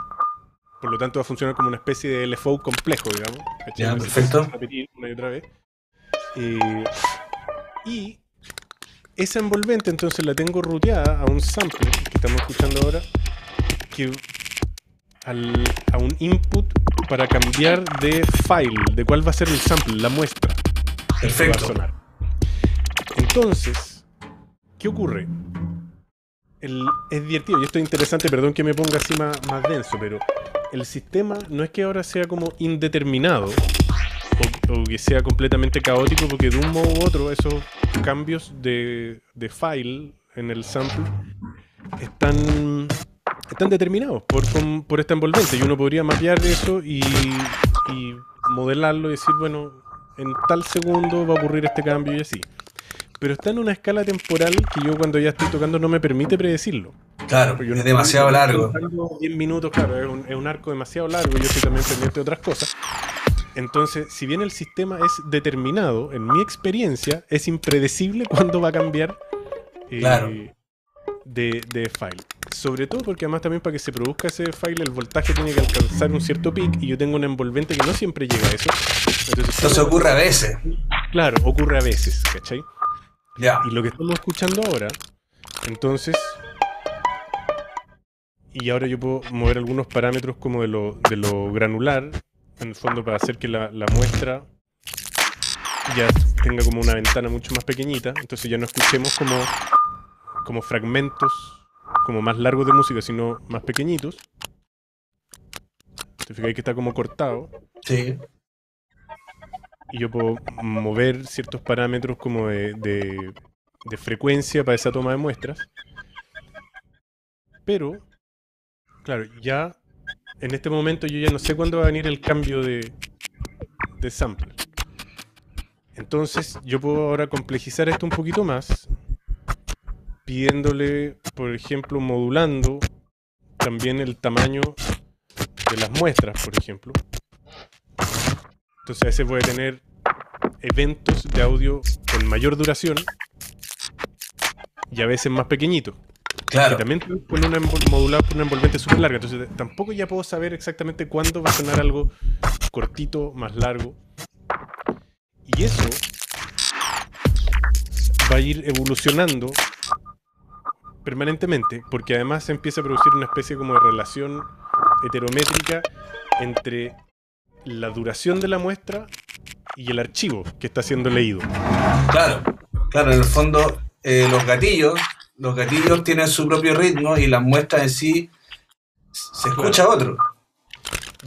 por lo tanto va a funcionar como una especie de LFO complejo, digamos. Ya, perfecto. Repetir una y otra vez. Eh, y esa envolvente entonces la tengo ruteada a un sample que estamos escuchando ahora, que a un input para cambiar de file, de cuál va a ser el sample, la muestra. Perfecto. Que va a sonar. Entonces, ¿qué ocurre? es divertido y esto es interesante, perdón que me ponga así más, denso, pero el sistema no es que ahora sea como indeterminado o, que sea completamente caótico, porque de un modo u otro esos cambios de, de file en el sample están, están determinados por, por esta envolvente y uno podría mapear eso y, y modelarlo y decir, bueno, en tal segundo va a ocurrir este cambio y así. Pero está en una escala temporal que yo cuando ya estoy tocando no me permite predecirlo. Claro, es demasiado largo. 10 minutos, claro, es un, es un, arco demasiado largo yo estoy también pendiente de otras cosas. Entonces, si bien el sistema es determinado, en mi experiencia, es impredecible [laughs] cuándo va a cambiar eh, de, de, file. Sobre todo porque además también para que se produzca ese file el voltaje tiene que alcanzar un cierto pic y yo tengo un envolvente que no siempre llega a eso. Entonces, eso ocurre a veces. Claro, ocurre a veces, ¿cachai? Ya. Y lo que estamos escuchando ahora, entonces... Y ahora yo puedo mover algunos parámetros como de lo, de lo granular en el fondo para hacer que la, muestra ya tenga como una ventana mucho más pequeñita, entonces ya no escuchemos como, como fragmentos como más largos de música, sino más pequeñitos. ¿Te fijáis que está como cortado? Sí. Y yo puedo mover ciertos parámetros como de, de frecuencia para esa toma de muestras. Pero, claro, ya en este momento yo ya no sé cuándo va a venir el cambio de, de sample. Entonces yo puedo ahora complejizar esto un poquito más, pidiéndole, por ejemplo, modulando también el tamaño de las muestras, por ejemplo. Entonces a veces voy a tener eventos de audio con mayor duración y a veces más pequeñitos. Claro. también pone una modulada por una envolvente súper larga. Entonces tampoco ya puedo saber exactamente cuándo va a sonar algo cortito, más largo. Y eso va a ir evolucionando permanentemente, porque además se empieza a producir una especie como de relación heterométrica entre la duración de la muestra y el archivo que está siendo leído. Claro, claro, en el fondo eh, los gatillos los gatillos tienen su propio ritmo y las muestras en sí se escucha otro.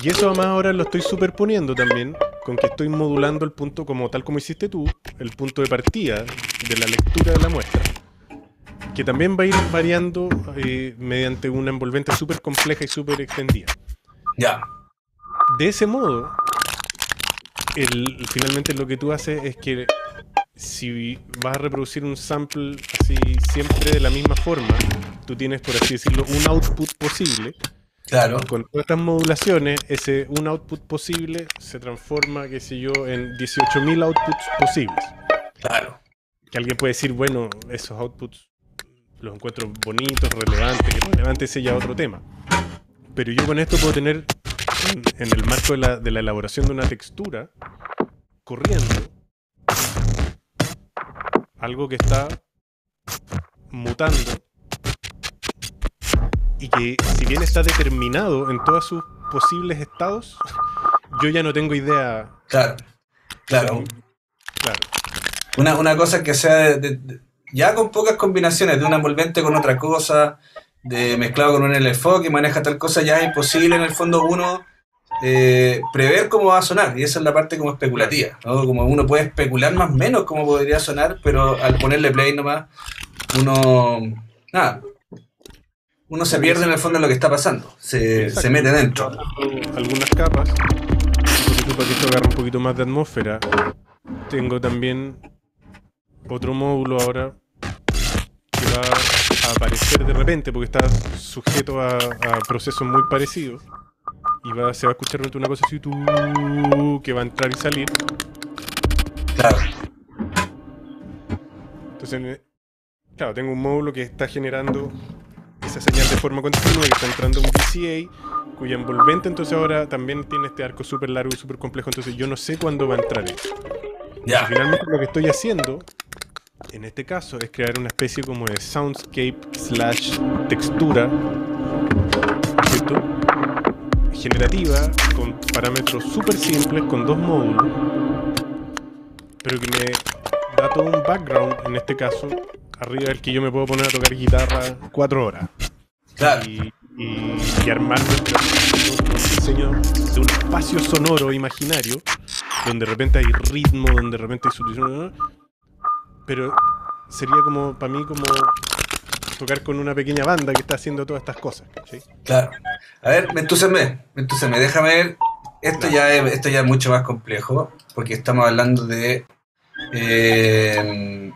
Y eso además ahora lo estoy superponiendo también con que estoy modulando el punto como tal como hiciste tú, el punto de partida de la lectura de la muestra, que también va a ir variando eh, mediante una envolvente súper compleja y súper extendida. Ya. De ese modo, el, finalmente lo que tú haces es que si vas a reproducir un sample así siempre de la misma forma, tú tienes, por así decirlo, un output posible. Claro. Con todas estas modulaciones, ese un output posible se transforma, qué sé yo, en 18.000 outputs posibles. Claro. Que alguien puede decir, bueno, esos outputs los encuentro bonitos, relevantes, que relevante ese ya otro tema. Pero yo con esto puedo tener, en, el marco de la, de la elaboración de una textura, corriendo algo que está mutando y que si bien está determinado en todos sus posibles estados, [laughs] yo ya no tengo idea. Claro, claro. claro. Una, una cosa que sea ya con pocas combinaciones de una envolvente con otra cosa, de mezclado con un LFO que maneja tal cosa, ya es imposible en el fondo uno eh, prever cómo va a sonar, y esa es la parte como especulativa, Como uno puede especular más o menos cómo podría sonar, pero al ponerle play nomás, uno, nada, uno se pierde en el fondo de lo que está pasando, se, mete dentro. Algunas capas, para que esto agarre un poquito más de atmósfera, tengo también otro módulo ahora que va a aparecer de repente porque está sujeto a procesos muy parecidos y va, se va a escuchar una cosa así, tú, que va a entrar y salir. Claro. Entonces, claro, tengo un módulo que está generando esa señal de forma continua, que está entrando un VCA, cuya envolvente entonces ahora también tiene este arco súper largo y súper complejo, entonces yo no sé cuándo va a entrar eso. Ya. Finalmente lo que estoy haciendo, en este caso, es crear una especie como de soundscape slash textura, ¿cierto? Generativa con parámetros súper simples, con dos módulos, pero que me da todo un background, en este caso, arriba del que yo me puedo poner a tocar guitarra cuatro horas. Y, y, armar un diseño de un espacio sonoro imaginario donde de repente hay ritmo, donde de repente hay subtítulos, pero sería como, para mí, como tocar con una pequeña banda que está haciendo todas estas cosas. Claro. A ver, me entusiasmé, me entusiasmé. Déjame ver. Esto ya, es, esto ya es mucho más complejo, porque estamos hablando de. Eh,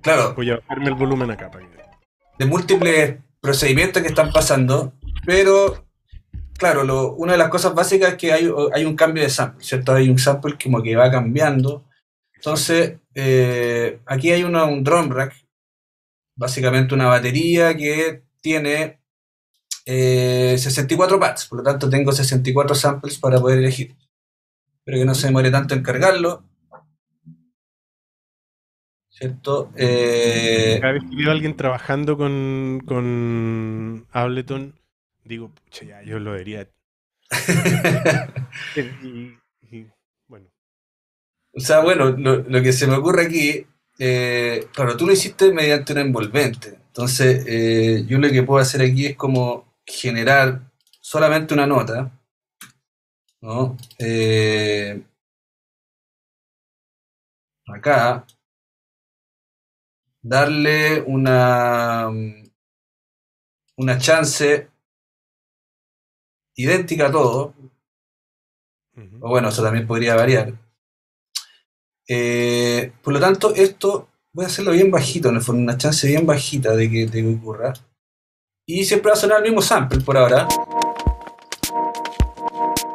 claro. Voy a bajarme el volumen acá para De múltiples procedimientos que están pasando, pero. Claro, lo, una de las cosas básicas es que hay, hay un cambio de sample, ¿cierto? Hay un sample como que va cambiando. Entonces, eh, aquí hay un drum rack básicamente una batería que tiene 64 eh, pads, por lo tanto tengo 64 samples para poder elegir. Espero que no se demore tanto en cargarlo. ¿Cierto? Eh, Cada vez que veo a alguien trabajando con, con Ableton, digo, pucha, ya, yo lo debería. [laughs] [laughs] bueno. O sea, bueno, lo que se me ocurre aquí eh, claro, tú lo hiciste mediante un envolvente. Entonces, eh, yo lo que puedo hacer aquí es como generar solamente una nota, ¿no? Eh, acá, darle una, una chance idéntica a todo, o bueno, eso también podría variar. Eh, por lo tanto, esto voy a hacerlo bien bajito, en el fondo, una chance bien bajita de que, de ocurra. Y siempre va a sonar el mismo sample por ahora.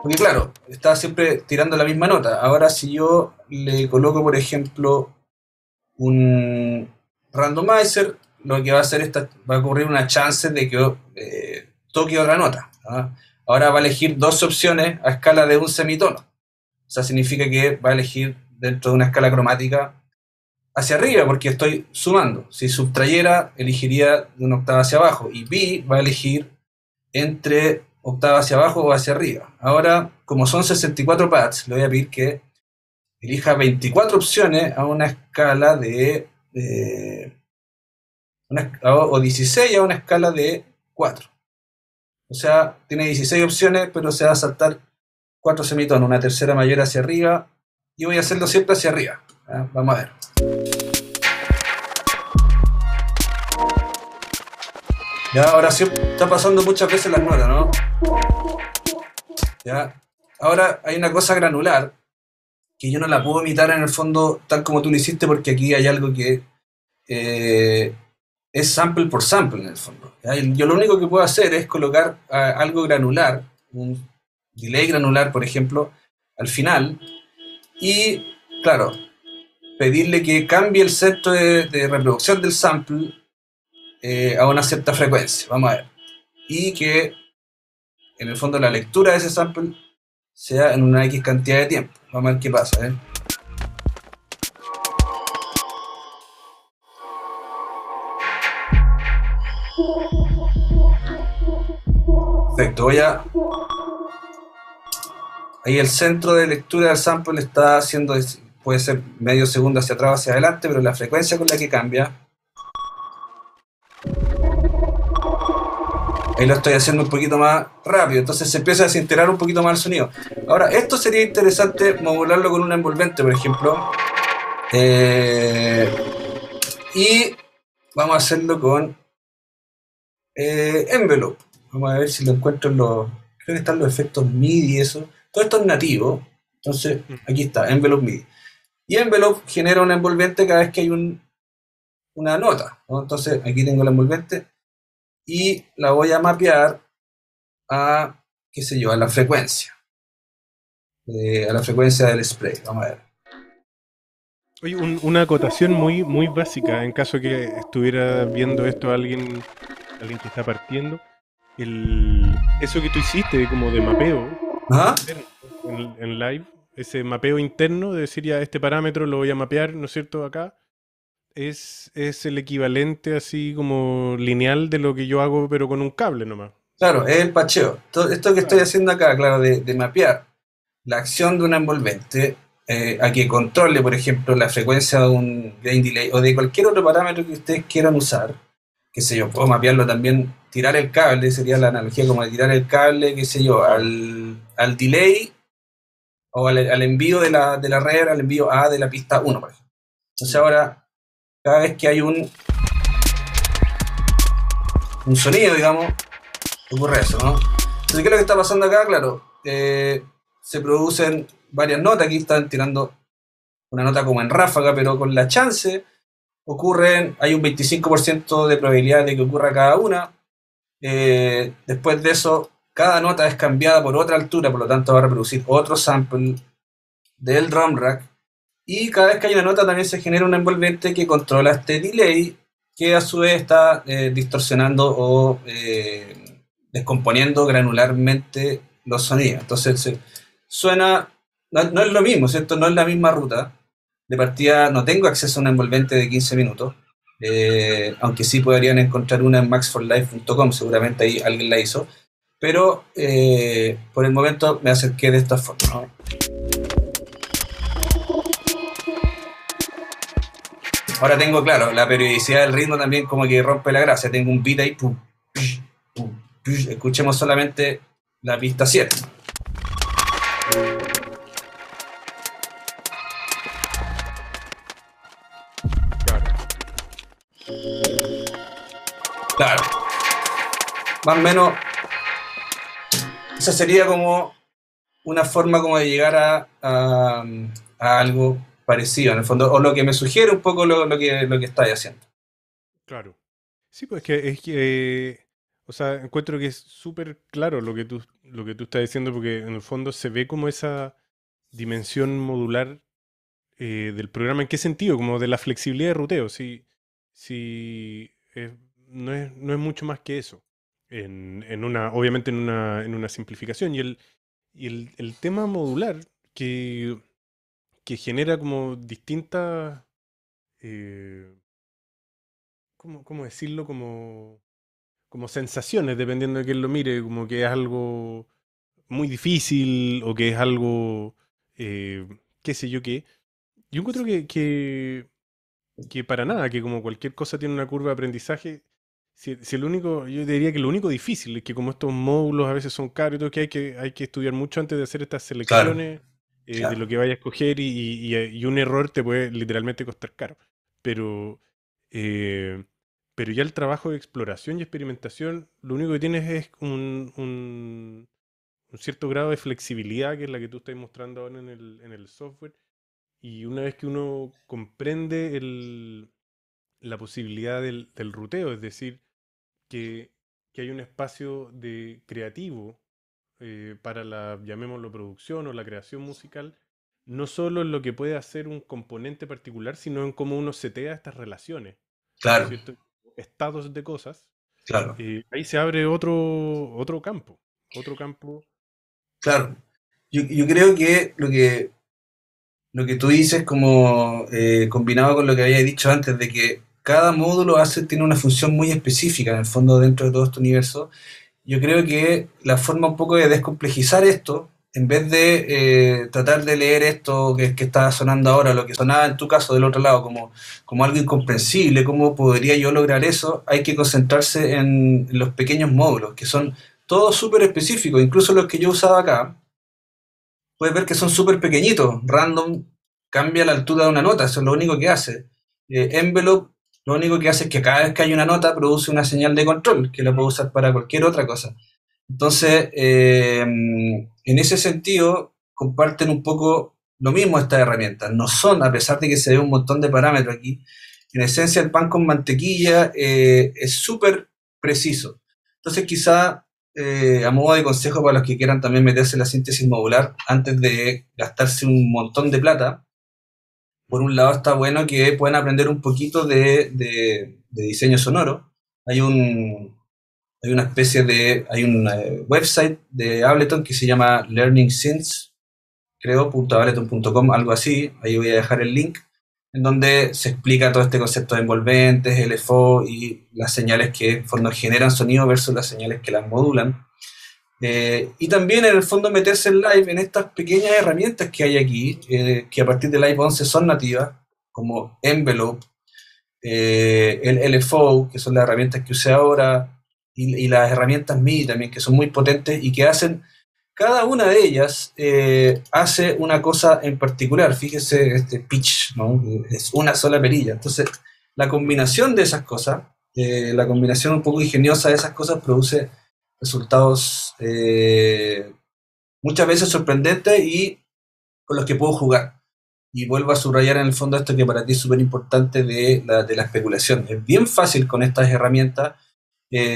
Porque claro, está siempre tirando la misma nota. Ahora si yo le coloco, por ejemplo, un randomizer, lo que va a hacer es va a ocurrir una chance de que eh, toque otra nota. ¿ah? Ahora va a elegir dos opciones a escala de un semitono. O sea, significa que va a elegir dentro de una escala cromática hacia arriba, porque estoy sumando. Si subtrayera, elegiría de una octava hacia abajo. Y B va a elegir entre octava hacia abajo o hacia arriba. Ahora, como son 64 pads, le voy a pedir que elija 24 opciones a una escala de... o 16 a una escala de 4. O sea, tiene 16 opciones, pero se va a saltar 4 semitonos, una tercera mayor hacia arriba, y voy a hacerlo siempre hacia arriba. Vamos a ver. Ya, ahora sí está pasando muchas veces las notas, ¿no? Ya. Ahora hay una cosa granular que yo no la puedo imitar en el fondo tal como tú lo hiciste porque aquí hay algo que eh, es sample por sample en el fondo. Yo lo único que puedo hacer es colocar ah, algo granular, un delay granular, por ejemplo, al final y, claro, pedirle que cambie el centro de, reproducción del sample eh, a una cierta frecuencia. Vamos a ver. Y que, en el fondo, la lectura de ese sample sea en una X cantidad de tiempo. Vamos a ver qué pasa. ¿eh? Perfecto, voy a Ahí el centro de lectura del sample está haciendo, puede ser medio segundo hacia atrás hacia adelante, pero la frecuencia con la que cambia. Ahí lo estoy haciendo un poquito más rápido, entonces se empieza a desintegrar un poquito más el sonido. Ahora, esto sería interesante modularlo con un envolvente, por ejemplo. Eh, y vamos a hacerlo con eh, envelope. Vamos a ver si lo encuentro en los. Creo que están los efectos MIDI y eso. Todo esto es nativo, entonces aquí está, envelope MIDI. Y envelope genera un envolvente cada vez que hay un, una nota. Entonces aquí tengo el envolvente y la voy a mapear a, qué sé yo, a la frecuencia. Eh, a la frecuencia del spray. Vamos a ver. Oye, una acotación muy, muy básica, en caso que estuviera viendo esto alguien, alguien que está partiendo. El, eso que tú hiciste como de mapeo, ¿Ah? En, live, ese mapeo interno de decir ya este parámetro lo voy a mapear, ¿no es cierto? Acá es, es el equivalente así como lineal de lo que yo hago, pero con un cable nomás. Claro, es el pacheo. Todo esto que estoy haciendo acá, claro, de, mapear la acción de un envolvente eh, a que controle, por ejemplo, la frecuencia de un gain delay o de cualquier otro parámetro que ustedes quieran usar, qué sé yo, puedo mapearlo también, tirar el cable, sería la analogía como de tirar el cable, qué sé yo, al, al delay o al, envío de la, de la red, al envío A de la pista 1, por ejemplo. Entonces ahora, cada vez que hay un, un sonido, digamos, ocurre eso, ¿no? Entonces, ¿qué es lo que está pasando acá? Claro, eh, se producen varias notas, aquí están tirando una nota como en ráfaga, pero con la chance ocurren, hay un 25% de probabilidad de que ocurra cada una. Eh, después de eso, cada nota es cambiada por otra altura, por lo tanto va a reproducir otro sample del drum rack. Y cada vez que hay una nota también se genera un envolvente que controla este delay, que a su vez está eh, distorsionando o eh, descomponiendo granularmente los sonidos. Entonces suena, no, no, es lo mismo, ¿cierto? No es la misma ruta, de partida no tengo acceso a un envolvente de 15 minutos, eh, aunque sí podrían encontrar una en maxforlife.com, seguramente ahí alguien la hizo, pero eh, por el momento me acerqué de esta forma. Ahora tengo, claro, la periodicidad del ritmo también como que rompe la gracia. Tengo un beat ahí, escuchemos solamente la pista 7. Claro. Más o menos, esa sería como una forma como de llegar a, algo parecido, en el fondo, o lo que me sugiere un poco lo, que, lo que estáis haciendo. Claro. Sí, pues que es que, o sea, encuentro que es súper claro lo que, tú, lo que tú estás diciendo, porque en el fondo se ve como esa dimensión modular eh, del programa. ¿En qué sentido? Como de la flexibilidad de ruteo. Si, si no es, no es mucho más que eso. En, en una, obviamente en una, en una simplificación. Y el, y el, el tema modular que, que genera como distintas. Eh, ¿cómo, ¿Cómo decirlo? Como, como sensaciones, dependiendo de quién lo mire, como que es algo muy difícil o que es algo, eh, qué sé yo qué. Yo encuentro que, que, que, para nada, que como cualquier cosa tiene una curva de aprendizaje, si, el único, yo diría que lo único difícil es que como estos módulos a veces son caros y todo, que hay que, hay que estudiar mucho antes de hacer estas selecciones eh, de lo que vaya a escoger y, un error te puede literalmente costar caro. Pero, eh, pero ya el trabajo de exploración y experimentación, lo único que tienes es un, un, cierto grado de flexibilidad, que es la que tú estás mostrando ahora en el, en el software. Y una vez que uno comprende el, la posibilidad del, del ruteo, es decir, que, hay un espacio de creativo eh, para la, llamémoslo, producción o la creación musical, no solo en lo que puede hacer un componente particular, sino en cómo uno setea estas relaciones. Claro. Estados de cosas. Claro. Eh, ahí se abre otro, otro campo. Otro campo. Claro. Yo, creo que lo que lo que tú dices, como eh, combinado con lo que había dicho antes, de que cada módulo hace, tiene una función muy específica en el fondo dentro de todo este universo. Yo creo que la forma un poco de descomplejizar esto, en vez de eh, tratar de leer esto que, que, está sonando ahora, lo que sonaba en tu caso del otro lado, como, como algo incomprensible, cómo podría yo lograr eso, hay que concentrarse en, los pequeños módulos, que son todos súper específicos, incluso los que yo usaba acá. Puedes ver que son súper pequeñitos, random cambia la altura de una nota, eso es lo único que hace. Eh, envelope lo único que hace es que cada vez que hay una nota produce una señal de control que la puedo usar para cualquier otra cosa. Entonces, eh, en ese sentido, comparten un poco lo mismo estas herramientas. No son, a pesar de que se ve un montón de parámetros aquí, en esencia el pan con mantequilla eh, es súper preciso. Entonces, quizá eh, a modo de consejo para los que quieran también meterse en la síntesis modular, antes de gastarse un montón de plata, por un lado está bueno que pueden aprender un poquito de, diseño sonoro. Hay un una especie de hay un eh, website de Ableton que se llama Learning Synths, creo .ableton.com, algo así. Ahí voy a dejar el link en donde se explica todo este concepto de envolventes, LFO y las señales que generan sonido versus las señales que las modulan. Eh, y también en el fondo meterse en live en estas pequeñas herramientas que hay aquí, eh, que a partir de Live 11 son nativas, como Envelope, eh, el LFO, que son las herramientas que usé ahora, y, las herramientas MIDI también, que son muy potentes y que hacen cada una de ellas eh, hace una cosa en particular. Fíjese este pitch, ¿no? Es una sola perilla. Entonces, la combinación de esas cosas, eh, la combinación un poco ingeniosa de esas cosas produce resultados eh, muchas veces sorprendentes y con los que puedo jugar. Y vuelvo a subrayar en el fondo esto que para ti es súper importante de la, de la especulación. Es bien fácil con estas herramientas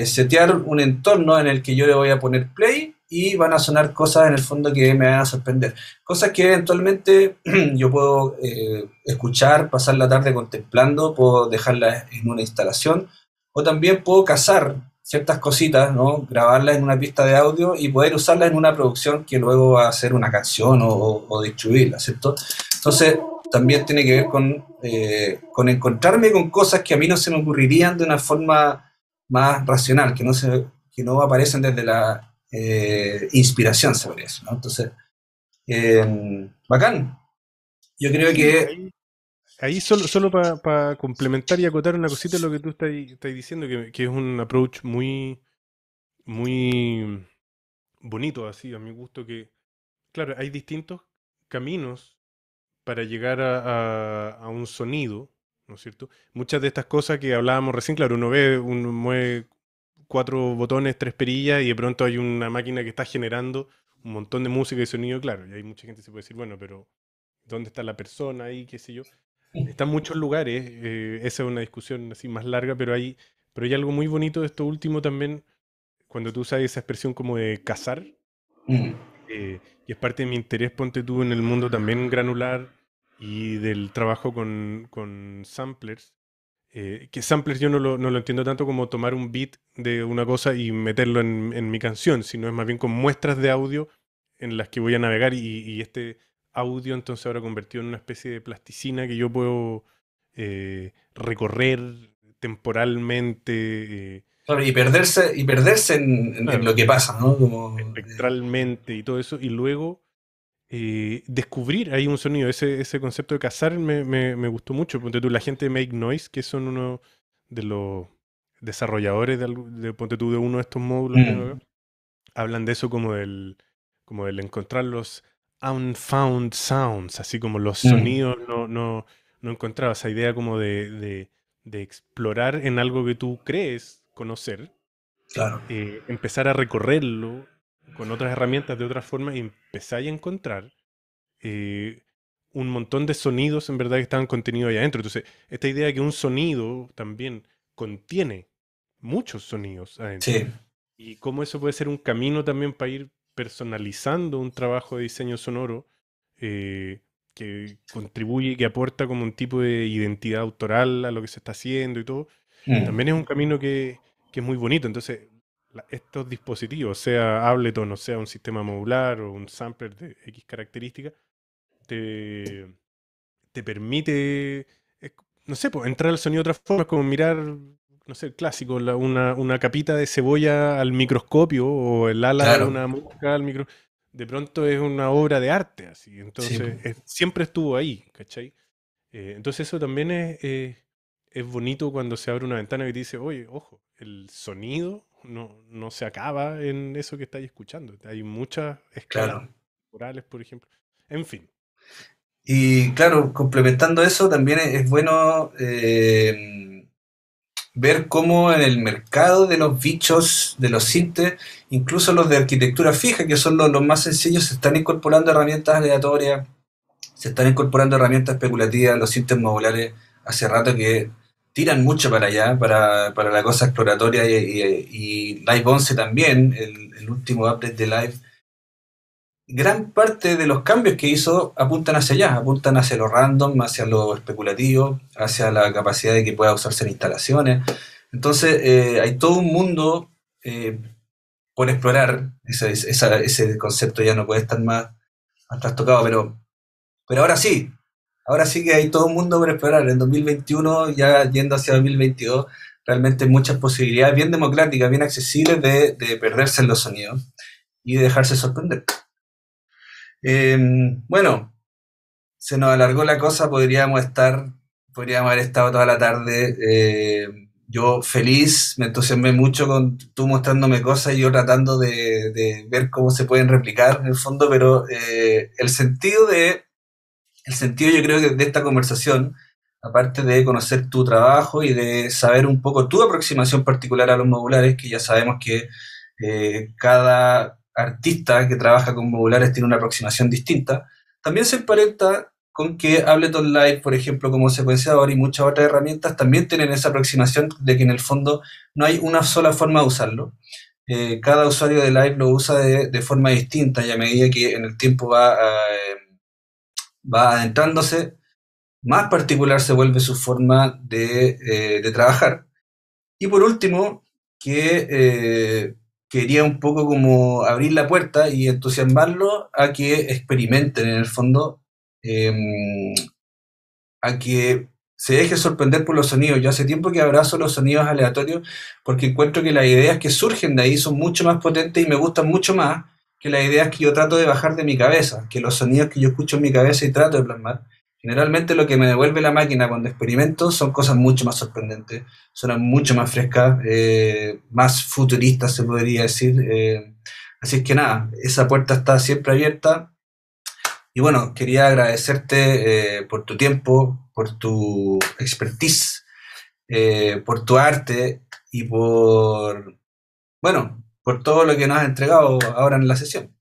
setear un entorno en el que yo le voy a poner play y van a sonar cosas en el fondo que me van a sorprender. Cosas que eventualmente [clears throat] yo puedo eh, escuchar, pasar la tarde contemplando, puedo dejarlas en una instalación o también puedo cazar ciertas cositas, ¿no? grabarlas en una pista de audio y poder usarlas en una producción que luego va a ser una canción o, o distribuirla, ¿cierto? Entonces, también tiene que ver con, eh, con encontrarme con cosas que a mí no se me ocurrirían de una forma más racional, que no, se, que no aparecen desde la eh, inspiración sobre eso, ¿no? Entonces, eh, bacán. Yo creo que... Ahí, solo, solo para complementar y acotar una cosita lo que tú estás, diciendo, que, que, es un approach muy, muy bonito, así, a mi gusto, que, claro, hay distintos caminos para llegar a, a, un sonido, ¿no es cierto? Muchas de estas cosas que hablábamos recién, claro, uno ve, uno mueve cuatro botones, tres perillas y de pronto hay una máquina que está generando un montón de música y sonido, claro, y hay mucha gente que se puede decir, bueno, pero ¿dónde está la persona ahí, qué sé yo? Está en muchos lugares, eh, esa es una discusión así más larga, pero hay, pero hay algo muy bonito de esto último también, cuando tú usas esa expresión como de cazar, mm. eh, y es parte de mi interés, ponte tú en el mundo también granular y del trabajo con, con samplers, eh, que samplers yo no lo, no lo, entiendo tanto como tomar un beat de una cosa y meterlo en, en, mi canción, sino es más bien con muestras de audio en las que voy a navegar y, y este audio entonces ahora convertido en una especie de plasticina que yo puedo eh, recorrer temporalmente. Eh, y perderse, y perderse en, en, lo que pasa, ¿no? Como, espectralmente y todo eso, y luego eh, descubrir ahí un sonido. Ese, ese concepto de cazar me, me, me, gustó mucho. Ponte tú, la gente de Make Noise, que son uno de los desarrolladores de, de Ponte tú, de uno de estos módulos, mm. hablan de eso como del, como del encontrar los unfound sounds, así como los mm. sonidos no, no, no encontrados. Esa idea como de, de, de, explorar en algo que tú crees conocer. Claro. Eh, empezar a recorrerlo con otras herramientas de otra forma y empezáis a encontrar eh, un montón de sonidos en verdad que estaban contenidos ahí adentro. Entonces, esta idea de que un sonido también contiene muchos sonidos adentro. Sí. Y cómo eso puede ser un camino también para ir personalizando un trabajo de diseño sonoro eh, que contribuye, que aporta como un tipo de identidad autoral a lo que se está haciendo y todo. Mm. También es un camino que, que es muy bonito. Entonces, estos dispositivos, sea Ableton o sea un sistema modular o un sampler de X características, te, te permite, no sé, pues, entrar al sonido de otra forma, como mirar, no sé, el clásico, una, una, capita de cebolla al microscopio o el ala de una mosca al micro. De pronto es una obra de arte, así. Entonces, siempre estuvo ahí, ¿cachai? Eh, entonces, eso también es, es bonito cuando se abre una ventana y te dice, oye, ojo, el sonido no, no se acaba en eso que estáis escuchando. Hay muchas escalas orales, por ejemplo. En fin. Y claro, complementando eso, también es bueno eh, ver cómo en el mercado de los bichos, de los sintes, incluso los de arquitectura fija, que son los, más sencillos, se están incorporando herramientas aleatorias, se están incorporando herramientas especulativas, los sintes modulares. Hace rato que tiran mucho para allá, para, para la cosa exploratoria y, Live 11 también, el, último update de Live. Gran parte de los cambios que hizo apuntan hacia allá, apuntan hacia lo random, hacia lo especulativo, hacia la capacidad de que pueda usarse en instalaciones. Entonces, eh, hay todo un mundo eh, por explorar. Ese, ese concepto ya no puede estar más, más trastocado, pero, pero ahora sí, ahora sí que hay todo un mundo por explorar. En 2021, ya yendo hacia 2022, realmente muchas posibilidades bien democráticas, bien accesibles de, perderse en los sonidos y de dejarse sorprender. Em, bueno, se nos alargó la cosa, podríamos estar, podríamos haber estado toda la tarde eh, yo feliz, me entusiasmé mucho con tú mostrándome cosas y yo tratando de, ver cómo se pueden replicar en el fondo, pero eh, el sentido de, el sentido yo creo que de esta conversación, aparte de conocer tu trabajo y de saber un poco tu aproximación particular a los modulares, que ya sabemos que eh, cada artista que trabaja con modulares tiene una aproximación distinta, también se emparenta con que Ableton Live, por ejemplo, como secuenciador y muchas otras herramientas, también tienen esa aproximación de que en el fondo no hay una sola forma de usarlo. Eh, cada usuario de Live lo usa de, forma distinta y a medida que en el tiempo va, eh, va adentrándose, más particular se vuelve su forma de, eh, de trabajar. Y por último, que quería un poco como abrir la puerta y entusiasmarlo a que experimenten en el fondo Em, a que se deje sorprender por los sonidos. Yo hace tiempo que abrazo los sonidos aleatorios porque encuentro que las ideas que surgen de ahí son mucho más potentes y me gustan mucho más que las ideas que yo trato de bajar de mi cabeza, que los sonidos que yo escucho en mi cabeza y trato de plasmar. Generalmente lo que me devuelve la máquina cuando experimento son cosas mucho más sorprendentes, son mucho más frescas, eh, más futuristas se podría decir. Eh, así es que nada, esa puerta está siempre abierta y bueno, quería agradecerte eh, por tu tiempo, por tu expertise, por tu arte y por, bueno, por todo lo que nos has entregado ahora en la sesión.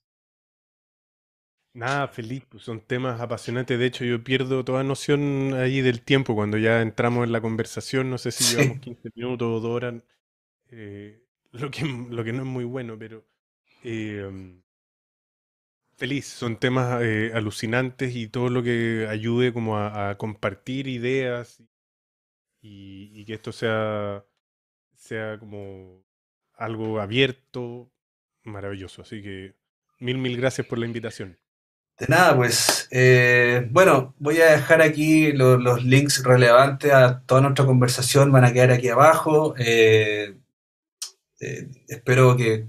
Nada, feliz, pues son temas apasionantes. De hecho, yo pierdo toda noción ahí del tiempo cuando ya entramos en la conversación. No sé si llevamos 15 minutos o 2 horas, eh, lo, que, lo que no es muy bueno, pero Feliz, son temas eh, alucinantes y todo lo que ayude como a, compartir ideas y, que esto sea, sea como algo abierto, maravilloso. Así que mil, mil gracias por la invitación. De nada, pues eh, bueno, voy a dejar aquí los links relevantes a toda nuestra conversación, van a quedar aquí abajo. Eh, espero que,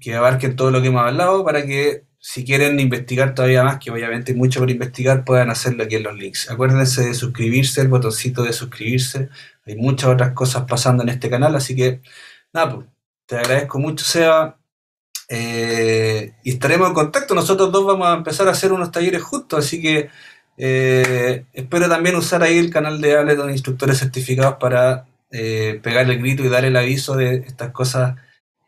que abarquen todo lo que hemos hablado para que si quieren investigar todavía más, que obviamente hay mucho por investigar, puedan hacerlo aquí en los links. Acuérdense de suscribirse, el botoncito de suscribirse. Hay muchas otras cosas pasando en este canal, así que nada, pues, te agradezco mucho, Seba. Eh, y estaremos en contacto. Nosotros dos vamos a empezar a hacer unos talleres juntos, así que eh, espero también usar ahí el canal de Ableton Instructores Certificados para eh, pegar el grito y dar el aviso de estas cosas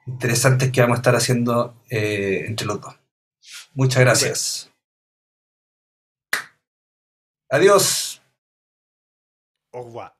interesantes que vamos a estar haciendo entre los dos. Muchas gracias. Adiós. Au revoir.